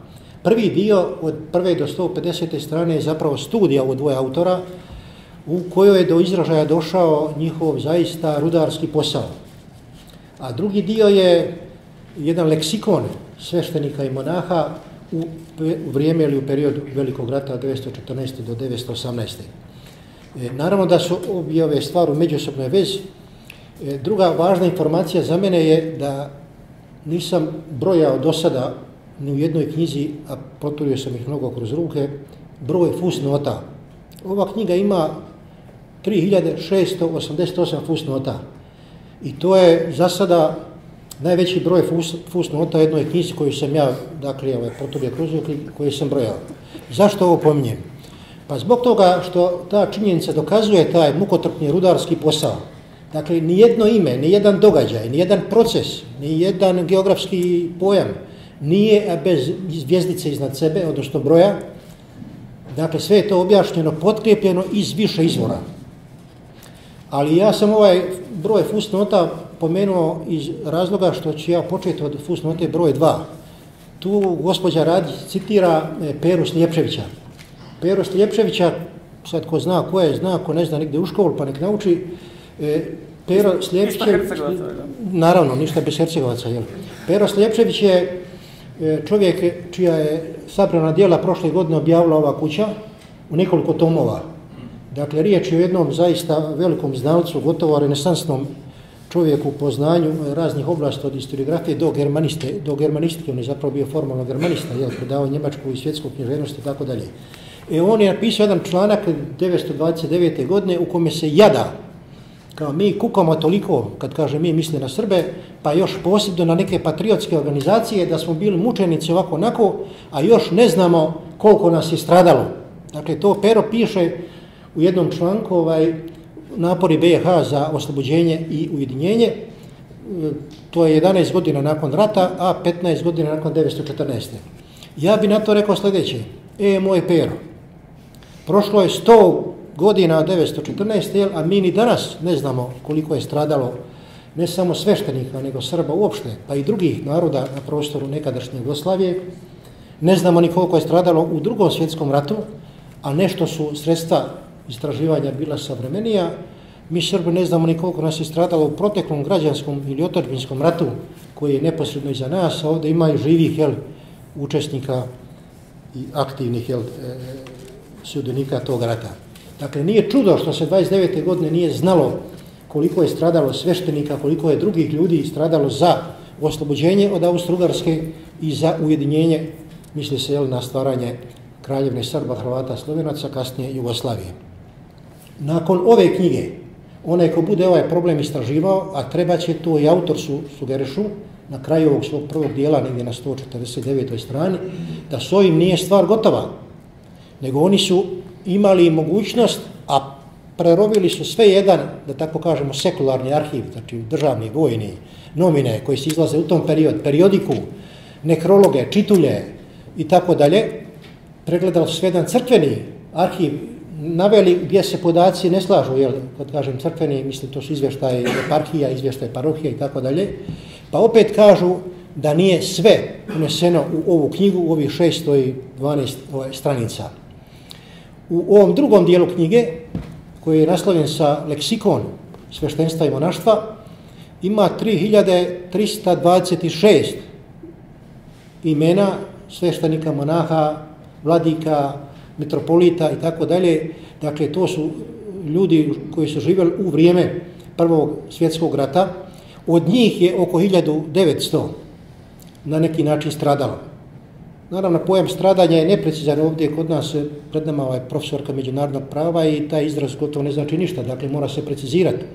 Speaker 1: Prvi dio od prve do 150. strane je zapravo studija ovo dvoje autora u kojoj je do izražaja došao njihov zaista rudarski posao. A drugi dio je jedan leksikon sveštenika i monaha u, vrijeme ili u periodu Velikog rata 914. do 918. E, naravno da su obje ove stvari u međusobnoj vezi. E, druga važna informacija za mene je da nisam brojao do sada ni u jednoj knjizi, a poturio sam ih mnogo kroz ruke, broj fusnota. Ova knjiga ima 3688 fusnota. I to je za sada najveći broj fus, fusnota jednoj knjizi koju sam ja, dakle, ovaj, potobio kroz ruke, koju sam brojao. Zašto ovo pominjem? Pa zbog toga što ta činjenica dokazuje taj mukotrpni rudarski posao. Dakle, ni jedno ime, ni jedan događaj, ni jedan proces, ni jedan geografski pojam nije bez zvijezdice iznad sebe, odnosno broja. Dakle, sve je to objašnjeno, potkrijepljeno iz više izvora. Ali ja sam ovaj broj fusnota pomenuo iz razloga što ću ja početi od fusnote broj 2. Tu gospođa Radić citira e, Peru Slijepčevića. Peru Slijepčevića, sad ko zna ko je, zna, ko ne zna nigdje u školu pa nek nauči, e, Pero Slijepčević, naravno, ništa bez Hercegovaca, jel? Pero Slijepčević je e, čovjek čija je sabrana dijela prošle godine objavila ova kuća u nekoliko tomova. Dakle, riječ je o jednom zaista velikom znalcu, gotovo renesansnom čovjeku po znanju raznih oblasti od historiografije do germaniste, do germanistike, on je zapravo bio formalno germanista, jel, predavao njemačku i svjetsku književnost i tako dalje. E on je napisao jedan članak 1929. godine u kome se jada, kao mi kukamo toliko, kad kaže mi misle na Srbe, pa još posebno na neke patriotske organizacije, da smo bili mučenici ovako onako, a još ne znamo koliko nas je stradalo. Dakle, to Pero piše u jednom članku ovaj, napori BiH za oslobođenje i ujedinjenje. To je 11 godina nakon rata, a 15 godina nakon 1914. Ja bi na to rekao sljedeće. E, moj Pero, prošlo je 100 godina 1914. a mi ni danas ne znamo koliko je stradalo ne samo sveštenika, nego Srba uopšte, pa i drugih naroda na prostoru nekadašnje Jugoslavije. Ne znamo ni koliko je stradalo u drugom svjetskom ratu, a nešto su sredstva istraživanja bila savremenija, mi Srbi ne znamo ni koliko nas je stradalo u proteklom građanskom ili otačbinskom ratu koji je neposredno iza nas, a ovdje imaju živih jel, učesnika i aktivnih jel, e, sudionika tog rata. Dakle, nije čudo što se 29. godine nije znalo koliko je stradalo sveštenika, koliko je drugih ljudi stradalo za oslobođenje od Austro-Ugarske i za ujedinjenje, misli se jel, na stvaranje kraljevne Srba, Hrvata, Slovenaca, kasnije Jugoslavije. Nakon ove knjige, onaj ko bude ovaj problem istraživao, a treba će to i autor su sugerišu, na kraju ovog svog prvog dijela, negdje na 149. strani, da s ovim nije stvar gotova, nego oni su imali mogućnost, a prerobili su sve jedan, da tako kažemo, sekularni arhiv, znači državni, vojni, nomine koji se izlaze u tom period, periodiku, nekrologe, čitulje i tako dalje, pregledali su sve jedan crkveni arhiv, naveli gdje se podaci ne slažu, jel, kad kažem crkveni, mislim to su izvještaj eparhija, izvještaj parohija i tako dalje, pa opet kažu da nije sve uneseno u ovu knjigu, u ovih 612 ovaj, stranica. U ovom drugom dijelu knjige, koji je naslovljen sa leksikon sveštenstva i monaštva, ima 3326 imena sveštenika, monaha, vladika, metropolita i tako dalje. Dakle, to su ljudi koji su živjeli u vrijeme Prvog svjetskog rata. Od njih je oko 1900 na neki način stradalo. Naravno, pojam stradanja je neprecizan ovdje kod nas, pred nama ovaj profesorka međunarodnog prava i taj izraz gotovo ne znači ništa, dakle mora se precizirati.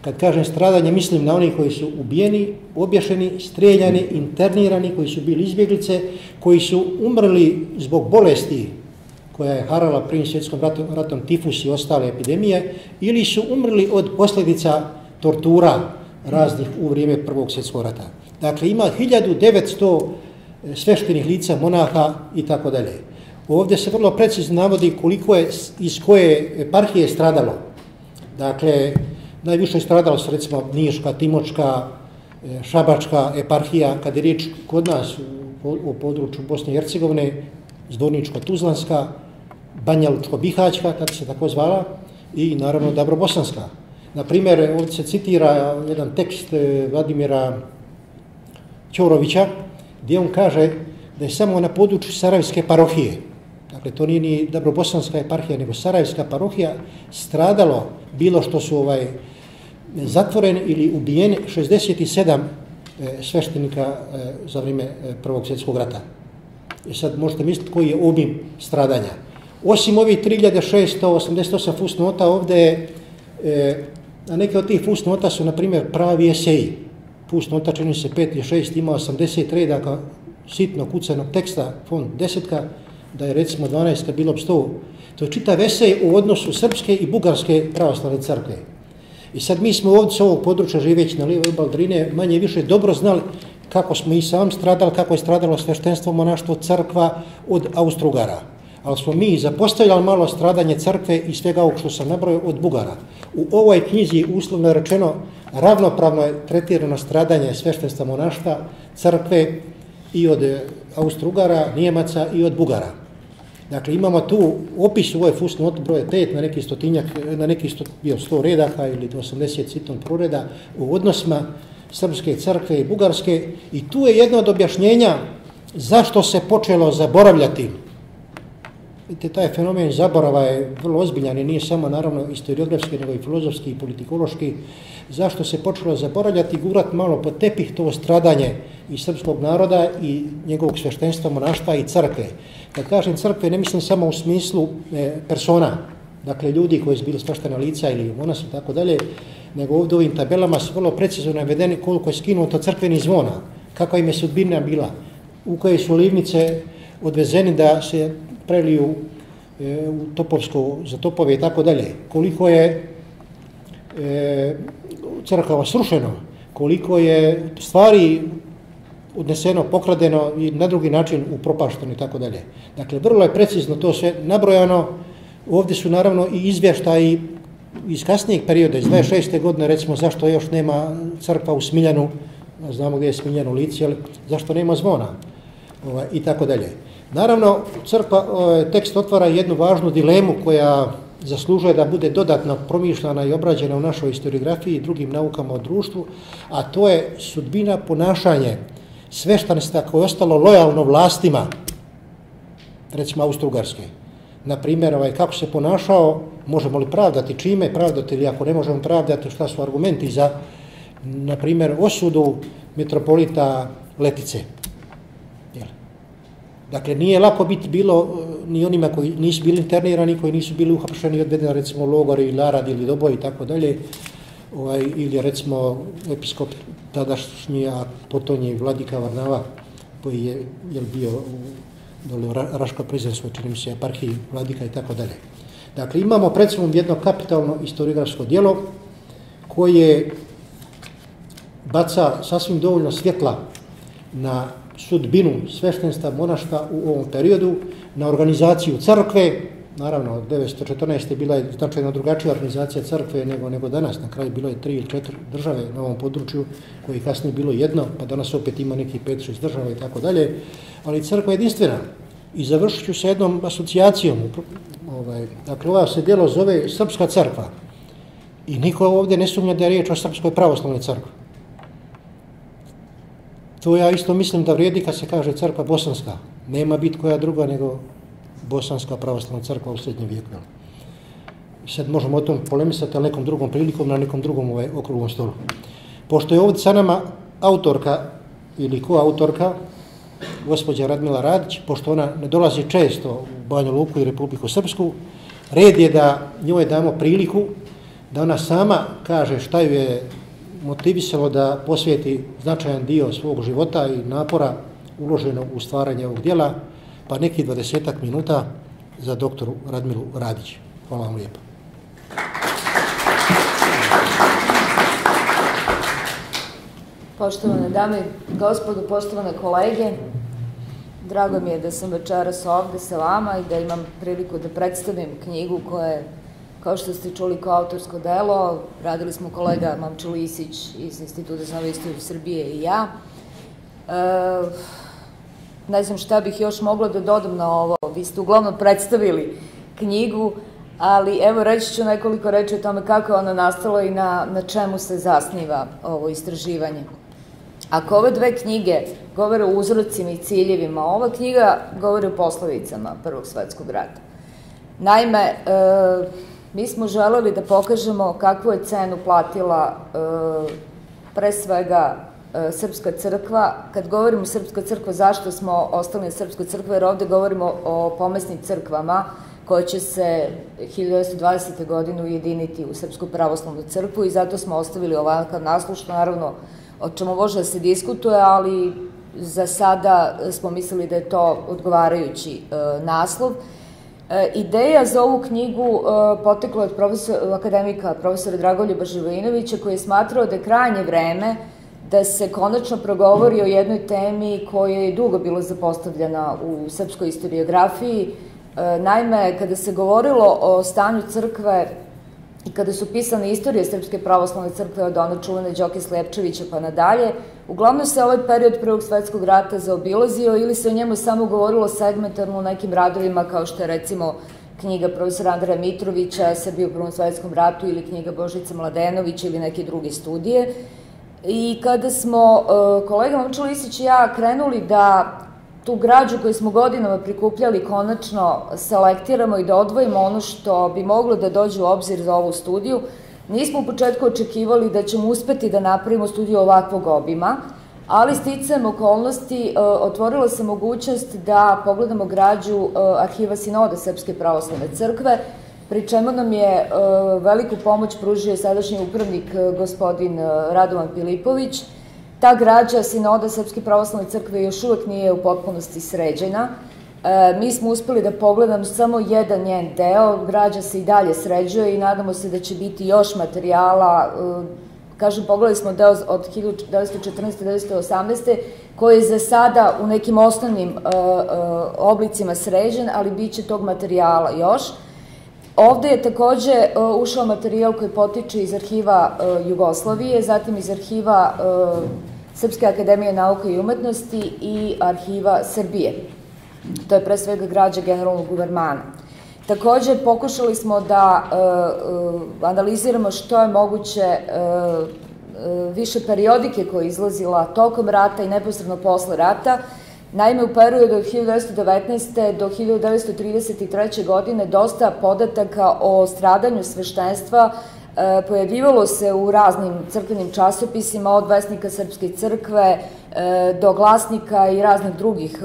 Speaker 1: Kad kažem stradanje, mislim na onih koji su ubijeni, obješeni, streljani, internirani, koji su bili izbjeglice, koji su umrli zbog bolesti koja je harala prvim svjetskom ratom, ratom tifus i ostale epidemije, ili su umrli od posljedica tortura raznih u vrijeme Prvog svjetskog rata. Dakle, ima 1900 sveštenih lica, monaha i tako dalje. Ovdje se vrlo precizno navodi koliko je iz koje eparhije stradalo. Dakle, najviše je stradalo su recimo Niška, Timočka, e, Šabačka eparhija, kad je riječ kod nas u, području Bosne i Hercegovine, Zdorničko-Tuzlanska, Banjalučko-Bihaćka, kako se tako zvala, i naravno Dabrobosanska. Naprimjer, ovdje se citira jedan tekst e, Vladimira Ćorovića, gdje on kaže da je samo na području Sarajevske parohije, dakle to nije ni Dabrobosanska eparhija, nego Sarajevska parohija, stradalo bilo što su ovaj zatvoreni ili ubijeni 67 e, sveštenika e, za vrijeme e, Prvog svjetskog rata. I sad možete misliti koji je obim stradanja. Osim ovih 3688 fusnota ovdje je, a neke od tih fusnota su, na primjer, pravi eseji pustno čini se 5 i 6, ima 80 redaka sitno kucanog teksta, fond desetka, da je recimo 12 bilo bi 100. To je čitav esej u odnosu srpske i bugarske pravoslavne crkve. I sad mi smo ovdje s ovog područja živeći na Lijevoj Baldrine manje više dobro znali kako smo i sam stradali, kako je stradalo sveštenstvo monaštvo crkva od Austrugara. Ali smo mi zapostavljali malo stradanje crkve i svega ovog što sam nabrojao od Bugara. U ovoj knjizi uslovno rečeno ravnopravno je tretirano stradanje sveštenstva monaštva, crkve i od Austrugara, Nijemaca i od Bugara. Dakle, imamo tu opis u ovoj fusnoti broje 5 na neki stotinjak, na neki sto, bio 100 redaka ili 80 sitnog proreda u odnosima Srpske crkve i Bugarske i tu je jedno od objašnjenja zašto se počelo zaboravljati. Vidite, taj fenomen zaborava je vrlo ozbiljan i nije samo naravno historiografski, nego i filozofski i politikološki. Zašto se počelo zaboravljati, gurat malo po tepih to stradanje i srpskog naroda i njegovog sveštenstva, monaštva i crkve. Kad kažem crkve, ne mislim samo u smislu e, persona, dakle ljudi koji su bili sveštena lica ili monasi i tako dalje, nego ovdje u ovim tabelama su vrlo precizno navedeni koliko je skinuto crkveni zvona, kakva im je sudbina bila, u koje su livnice odvezeni da se preliju e, u Topovsko za topove i tako dalje. Koliko je e, crkava srušeno, koliko je stvari odneseno, pokradeno i na drugi način upropašteno i tako dalje. Dakle, vrlo je precizno to sve nabrojano. Ovdje su naravno i izvještaji iz kasnijeg perioda, iz 26. godine, recimo, zašto još nema crkva u Smiljanu, znamo gdje je Smiljano lici, ali zašto nema zvona ovaj, i tako dalje. Naravno, crkva, ovaj, tekst otvara jednu važnu dilemu koja zaslužuje da bude dodatno promišljana i obrađena u našoj historiografiji i drugim naukama o društvu, a to je sudbina ponašanje sveštanstva koje je ostalo lojalno vlastima, recimo Austro-Ugarske. Na primjer, ovaj, kako se ponašao, možemo li pravdati čime, pravdati ili ako ne možemo pravdati, šta su argumenti za, na primjer, osudu metropolita Letice. Jel? Dakle, nije lako biti bilo eh, ni onima koji nisu bili internirani, koji nisu bili uhapšeni, odvedeni, recimo, logor ili Larad ili Doboj i tako dalje, ovaj, ili recimo episkop tadašnji, a potonji Vladika Varnava, koji je, je bio dole u Raško prizrenskoj, čini mi se, eparhiji Vladika i tako dalje. Dakle, imamo pred sobom jedno kapitalno historiografsko dijelo koje baca sasvim dovoljno svjetla na sudbinu sveštenstva monašta u ovom periodu, na organizaciju crkve, naravno 1914. bila je značajno drugačija organizacija crkve nego nego danas, na kraju bilo je tri ili četiri države na ovom području, koji kasnije bilo jedno, pa danas opet ima neki pet, šest država i tako dalje, ali crkva je jedinstvena. I završit ću sa jednom asocijacijom. Ovaj, dakle, ova se djelo zove Srpska crkva. I niko ovdje ne sumnja da je riječ o Srpskoj pravoslavnoj crkvi. To ja isto mislim da vrijedi kad se kaže crkva bosanska. Nema bit koja druga nego bosanska pravoslavna crkva u srednjem vijeku. Sad možemo o tom polemisati, ali nekom drugom prilikom, na nekom drugom ovaj, okruglom stolu. Pošto je ovdje sa nama autorka ili koautorka, gospođa Radmila Radić, pošto ona ne dolazi često u Banju Luku i Republiku Srpsku, red je da njoj damo priliku da ona sama kaže šta ju je motivisalo da posvijeti značajan dio svog života i napora uloženo u stvaranje ovog dijela, pa neki dvadesetak minuta za doktoru Radmilu Radić. Hvala vam lijepo.
Speaker 4: Poštovane dame i gospodu, poštovane kolege, drago mi je da sam večeras ovde sa vama i da imam priliku da predstavim knjigu koja je, kao što ste čuli, kao autorsko delo. Radili smo kolega Mamču Isić iz Instituta za istoriju Srbije i ja. E, ne znam šta bih još mogla da dodam na ovo. Vi ste uglavnom predstavili knjigu, ali evo reći ću nekoliko reči o tome kako je ona nastala i na, na čemu se zasniva ovo istraživanje. Ako ove dve knjige govore o uzrocima i ciljevima, ova knjiga govori o poslovicama Prvog svetskog rata. Naime, e, mi smo želeli da pokažemo kakvu je cenu platila e, pre svega e, Srpska crkva. Kad govorimo Srpska crkva, zašto smo ostali na Srpskoj crkvi? Jer ovde govorimo o pomesnim crkvama koje će se 1920. godine ujediniti u Srpsku pravoslavnu crkvu i zato smo ostavili ovakav naslov, što naravno o čemu može da se diskutuje, ali za sada smo mislili da je to odgovarajući e, naslov. E, ideja za ovu knjigu e, potekla od profesor, akademika profesora Dragoljuba Živojinovića koji je smatrao da je krajnje vreme da se konačno progovori o jednoj temi koja je dugo bila zapostavljena u srpskoj historiografiji. E, naime, kada se govorilo o stanju crkve kada su pisane istorije Srpske pravoslavne crkve od ona čuvene Đoke Slijepčevića pa nadalje, uglavnom se ovaj period Prvog svetskog rata zaobilazio ili se o njemu samo govorilo segmentarno u nekim radovima kao što je recimo knjiga profesora Andreja Mitrovića, Srbije u Prvom svetskom ratu ili knjiga Božica Mladenovića ili neke druge studije. I kada smo uh, kolega Momčo Lisić i ja krenuli da tu građu koju smo godinama prikupljali konačno selektiramo i da odvojimo ono što bi moglo da dođe u obzir za ovu studiju, nismo u početku očekivali da ćemo uspeti da napravimo studiju ovakvog obima, ali sticajem okolnosti e, otvorila se mogućnost da pogledamo građu e, arhiva Sinoda Srpske pravoslavne crkve, pri čemu nam je e, veliku pomoć pružio sadašnji upravnik gospodin Radovan Filipović. Ta građa Sinoda Srpske pravoslavne crkve još uvek nije u potpunosti sređena. Mi smo uspeli da pogledamo samo jedan njen deo, građa se i dalje sređuje i nadamo se da će biti još materijala kažem, pogledali smo deo od 1914-1918. koji je za sada u nekim osnovnim uh, oblicima sređen, ali bit će tog materijala još. Ovde je takođe uh, ušao materijal koji potiče iz arhiva uh, Jugoslavije, zatim iz arhiva uh, Srpske akademije nauke i umetnosti i arhiva Srbije. To je pre svega građa generalnog guvermana. Takođe, pokušali smo da e, e, analiziramo što je moguće e, više periodike koja je izlazila tokom rata i neposredno posle rata. Naime, u periodu od 1919. do 1933. godine dosta podataka o stradanju sveštenstva pojavivalo se u raznim crkvenim časopisima, od Vesnika Srpske crkve do glasnika i raznih drugih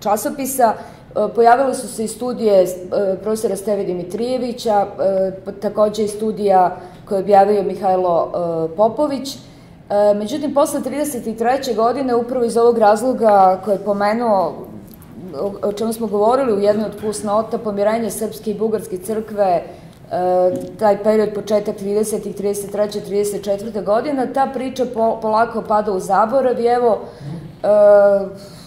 Speaker 4: časopisa. E, pojavile su se i studije e, profesora Steve Dimitrijevića, e, takođe i studija koju je objavio Mihajlo Popović. Međutim, posle 33. godine, upravo iz ovog razloga koje je pomenuo, o čemu smo govorili u jednoj od plus nota, pomirenje Srpske i Bugarske crkve, taj period početak 30. 33. 34. godina, ta priča polako pada u zaborav i evo,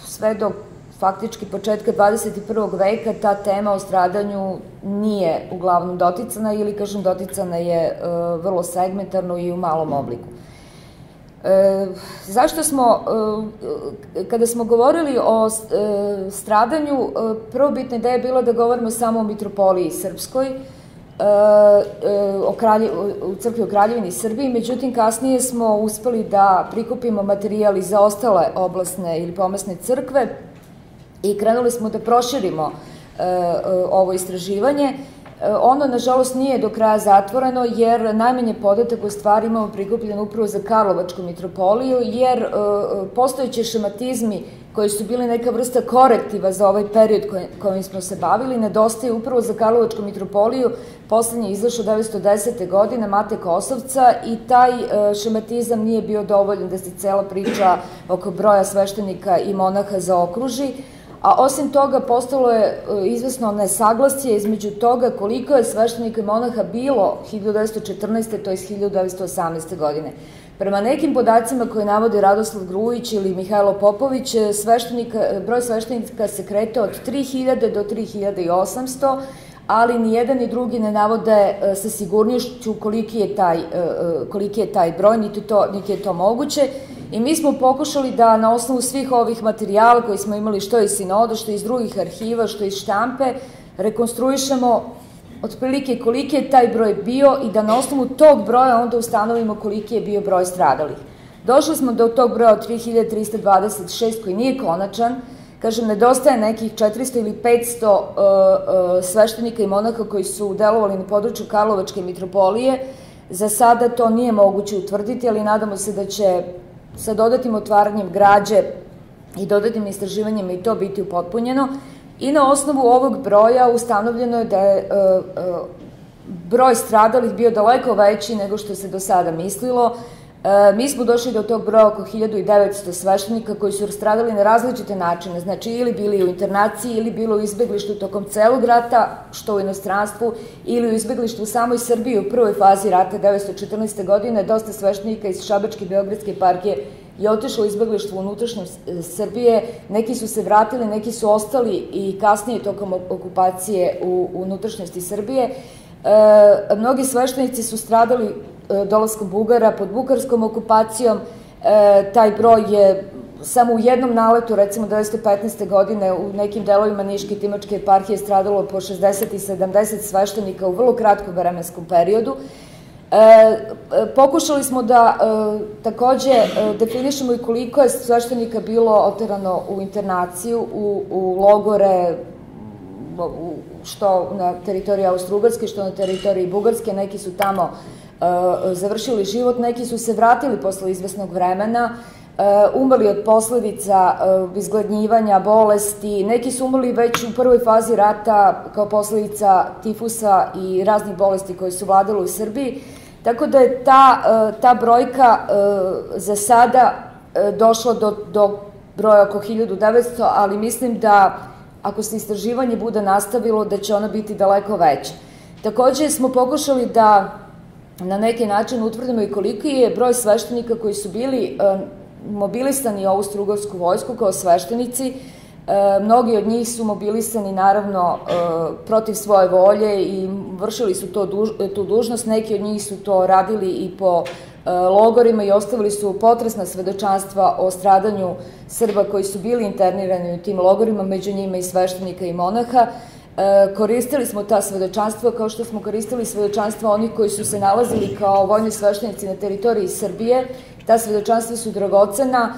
Speaker 4: sve dok faktički početka 21. veka ta tema o stradanju nije uglavnom doticana ili, kažem, doticana je e, vrlo segmentarno i u malom obliku. E, zašto smo, e, kada smo govorili o e, stradanju, e, prvobitna ideja je bila da govorimo samo o mitropoliji srpskoj, o kralje, u crkvi o Kraljevini Srbiji, međutim kasnije smo uspeli da prikupimo materijali za ostale oblasne ili pomesne crkve, i krenuli smo da proširimo ovo istraživanje. E, ono, nažalost, nije do kraja zatvoreno, jer najmanje podatak u stvari imamo prikupljen upravo za Karlovačku mitropoliju, jer postojeće šematizmi koji su bili neka vrsta korektiva za ovaj period kojim smo se bavili, nedostaje upravo za Karlovačku mitropoliju. Poslednje izašao 1910. godine Mate Kosovca i taj šematizam nije bio dovoljan da se cela priča oko broja sveštenika i monaha zaokruži a osim toga postalo je e, izvesno nesaglasje između toga koliko je sveštenika i monaha bilo 1914. to je 1918. godine. Prema nekim podacima koje navode Radoslav Grujić ili Mihajlo Popović, e, sveštenika, e, broj sveštenika se kretao od 3000 do 3800, ali ni jedan ni drugi ne navode sa sigurnošću koliki je taj, koliki je taj broj, niti, to, niti je to moguće. I mi smo pokušali da na osnovu svih ovih materijala koji smo imali što iz sinoda, što iz drugih arhiva, što iz štampe, rekonstruišemo otprilike koliki je taj broj bio i da na osnovu tog broja onda ustanovimo koliki je bio broj stradalih. Došli smo do tog broja od 3326 koji nije konačan, kažem, nedostaje nekih 400 ili 500 uh, uh, sveštenika i monaha koji su delovali na području Karlovačke mitropolije. Za sada to nije moguće utvrditi, ali nadamo se da će sa dodatim otvaranjem građe i dodatim istraživanjem i to biti upotpunjeno. I na osnovu ovog broja ustanovljeno je da je e, e, broj stradalih bio daleko veći nego što se do sada mislilo. E, mi smo došli do tog broja oko 1900 sveštenika koji su stradali na različite načine, znači ili bili u internaciji ili bilo u izbeglištu tokom celog rata, što u inostranstvu, ili u izbeglištu u samoj Srbiji u prvoj fazi rata 1914. godine, dosta sveštenika iz Šabačke i Beogradske parke je otišlo u izbeglištvo unutrašnjem Srbije, neki su se vratili, neki su ostali i kasnije tokom okupacije u unutrašnjosti Srbije. mnogi sveštenici su stradali dolaskom Bugara pod bugarskom okupacijom, taj broj je samo u jednom naletu, recimo 1915. godine, u nekim delovima Niške Timačke eparhije stradalo po 60 i 70 sveštenika u vrlo kratkom vremenskom periodu. E, e, pokušali smo da e, takođe e, definišemo i koliko je sveštenika bilo oterano u internaciju, u, logore, što na teritoriji Austro-Ugarske, što na teritoriji Bugarske, neki su tamo e, završili život, neki su se vratili posle izvesnog vremena, e, umrli od posledica izglednjivanja, bolesti, neki su umrli već u prvoj fazi rata kao posledica tifusa i raznih bolesti koje su vladale u Srbiji, Tako da je ta, e, ta brojka e, za sada e, došla do, do broja oko 1900, ali mislim da ako se istraživanje bude nastavilo, da će ona biti daleko veća. Takođe smo pokušali da na neki način utvrdimo i koliki je broj sveštenika koji su bili mobilisani ovu strugovsku vojsku kao sveštenici, mnogi od njih su mobilisani naravno e, protiv svoje volje i vršili su tu dužnost, neki od njih su to radili i po e, logorima i ostavili su potresna svedočanstva o stradanju Srba koji su bili internirani u tim logorima, među njima i sveštenika i monaha. E, koristili smo ta svedočanstva kao što smo koristili svedočanstva onih koji su se nalazili kao vojni sveštenici na teritoriji Srbije. Ta svedočanstva su dragocena,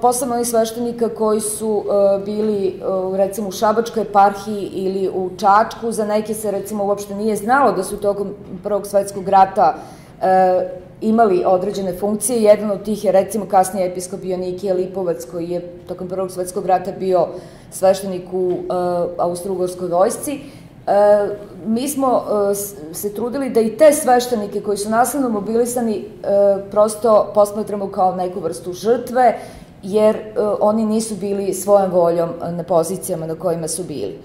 Speaker 4: posebno onih sveštenika koji su uh, bili uh, recimo u Šabačkoj eparhiji ili u Čačku, za neke se recimo uopšte nije znalo da su tokom Prvog svetskog rata imali određene funkcije. Jedan od tih je recimo kasnije episkop Jonikije Lipovac koji je tokom Prvog svetskog rata bio sveštenik u Austro-Ugorskoj vojsci. E, mi smo e, se trudili da i te sveštenike koji su nasilno mobilisani e, prosto posmatramo kao neku vrstu žrtve, jer oni nisu bili svojom voljom na pozicijama na kojima su bili.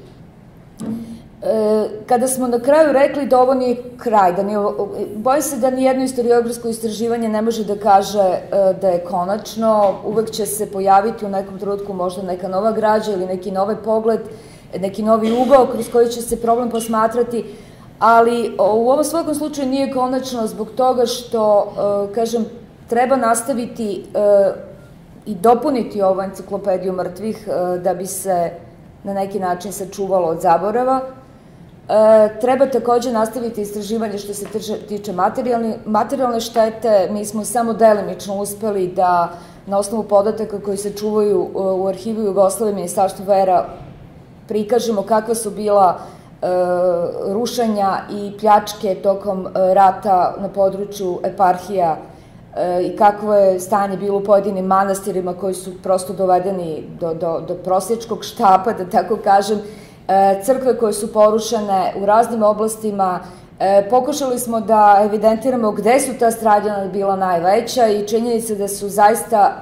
Speaker 4: Kada smo na kraju rekli da ovo nije kraj, da nije, bojim se da nijedno istoriografsko istraživanje ne može da kaže da je konačno, uvek će se pojaviti u nekom trenutku možda neka nova građa ili neki nove pogled, neki novi ugao kroz koji će se problem posmatrati, ali u ovom svakom slučaju nije konačno zbog toga što, e, kažem, treba nastaviti e, i dopuniti ovu enciklopediju mrtvih e, da bi se na neki način sačuvalo od zaborava. E, treba takođe nastaviti istraživanje što se tiče materijalne, štete. Mi smo samo delimično uspeli da na osnovu podataka koji se čuvaju u arhivu Jugoslave Ministarstva vera prikažemo kakva su bila e, rušenja i pljačke tokom e, rata na području eparhija e, i kakvo je stanje bilo u pojedinim manastirima koji su prosto dovedeni do, do, do prosječkog štapa, da tako kažem, crkve koje su porušene u raznim oblastima, pokušali smo da evidentiramo gde su ta stradanja bila najveća i činjenica da su zaista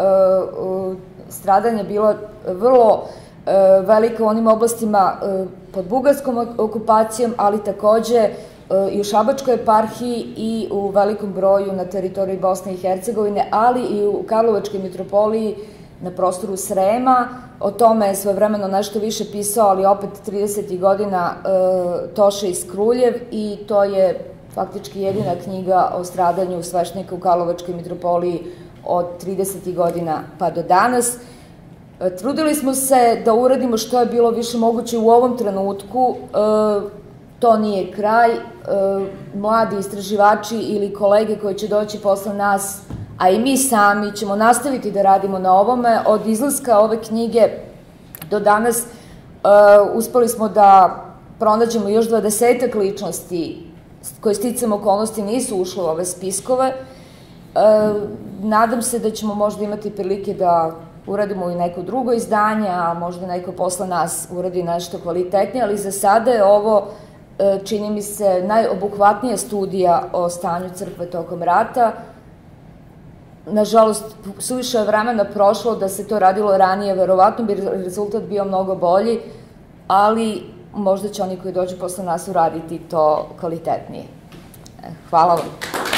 Speaker 4: stradanja bila vrlo E, velika u onim oblastima e, pod bugarskom okupacijom, ali takođe e, i u Šabačkoj eparhiji i u velikom broju na teritoriji Bosne i Hercegovine, ali i u Karlovačkoj mitropoliji na prostoru Srema. O tome je svojevremeno nešto više pisao, ali opet 30. godina Toše iz Kruljev i to je faktički jedina knjiga o stradanju sveštenika u Karlovačkoj mitropoliji od 30. godina pa do danas. E, trudili smo se da uradimo što je bilo više moguće u ovom trenutku. E, to nije kraj. E, mladi istraživači ili kolege koji će doći posle nas, a i mi sami ćemo nastaviti da radimo na ovome. Od izlaska ove knjige do danas uspeli smo da pronađemo još dvadesetak ličnosti koje sticam okolnosti nisu ušle u ove spiskove. Nadam se da ćemo možda imati prilike da uradimo i neko drugo izdanje, a možda neko posle nas uradi nešto kvalitetnije, ali za sada je ovo, e, čini mi se, najobuhvatnija studija o stanju crkve tokom rata. Nažalost, suviše je vremena prošlo da se to radilo ranije, verovatno bi rezultat bio mnogo bolji, ali možda će oni koji dođu posle nas uraditi to kvalitetnije. E, hvala vam.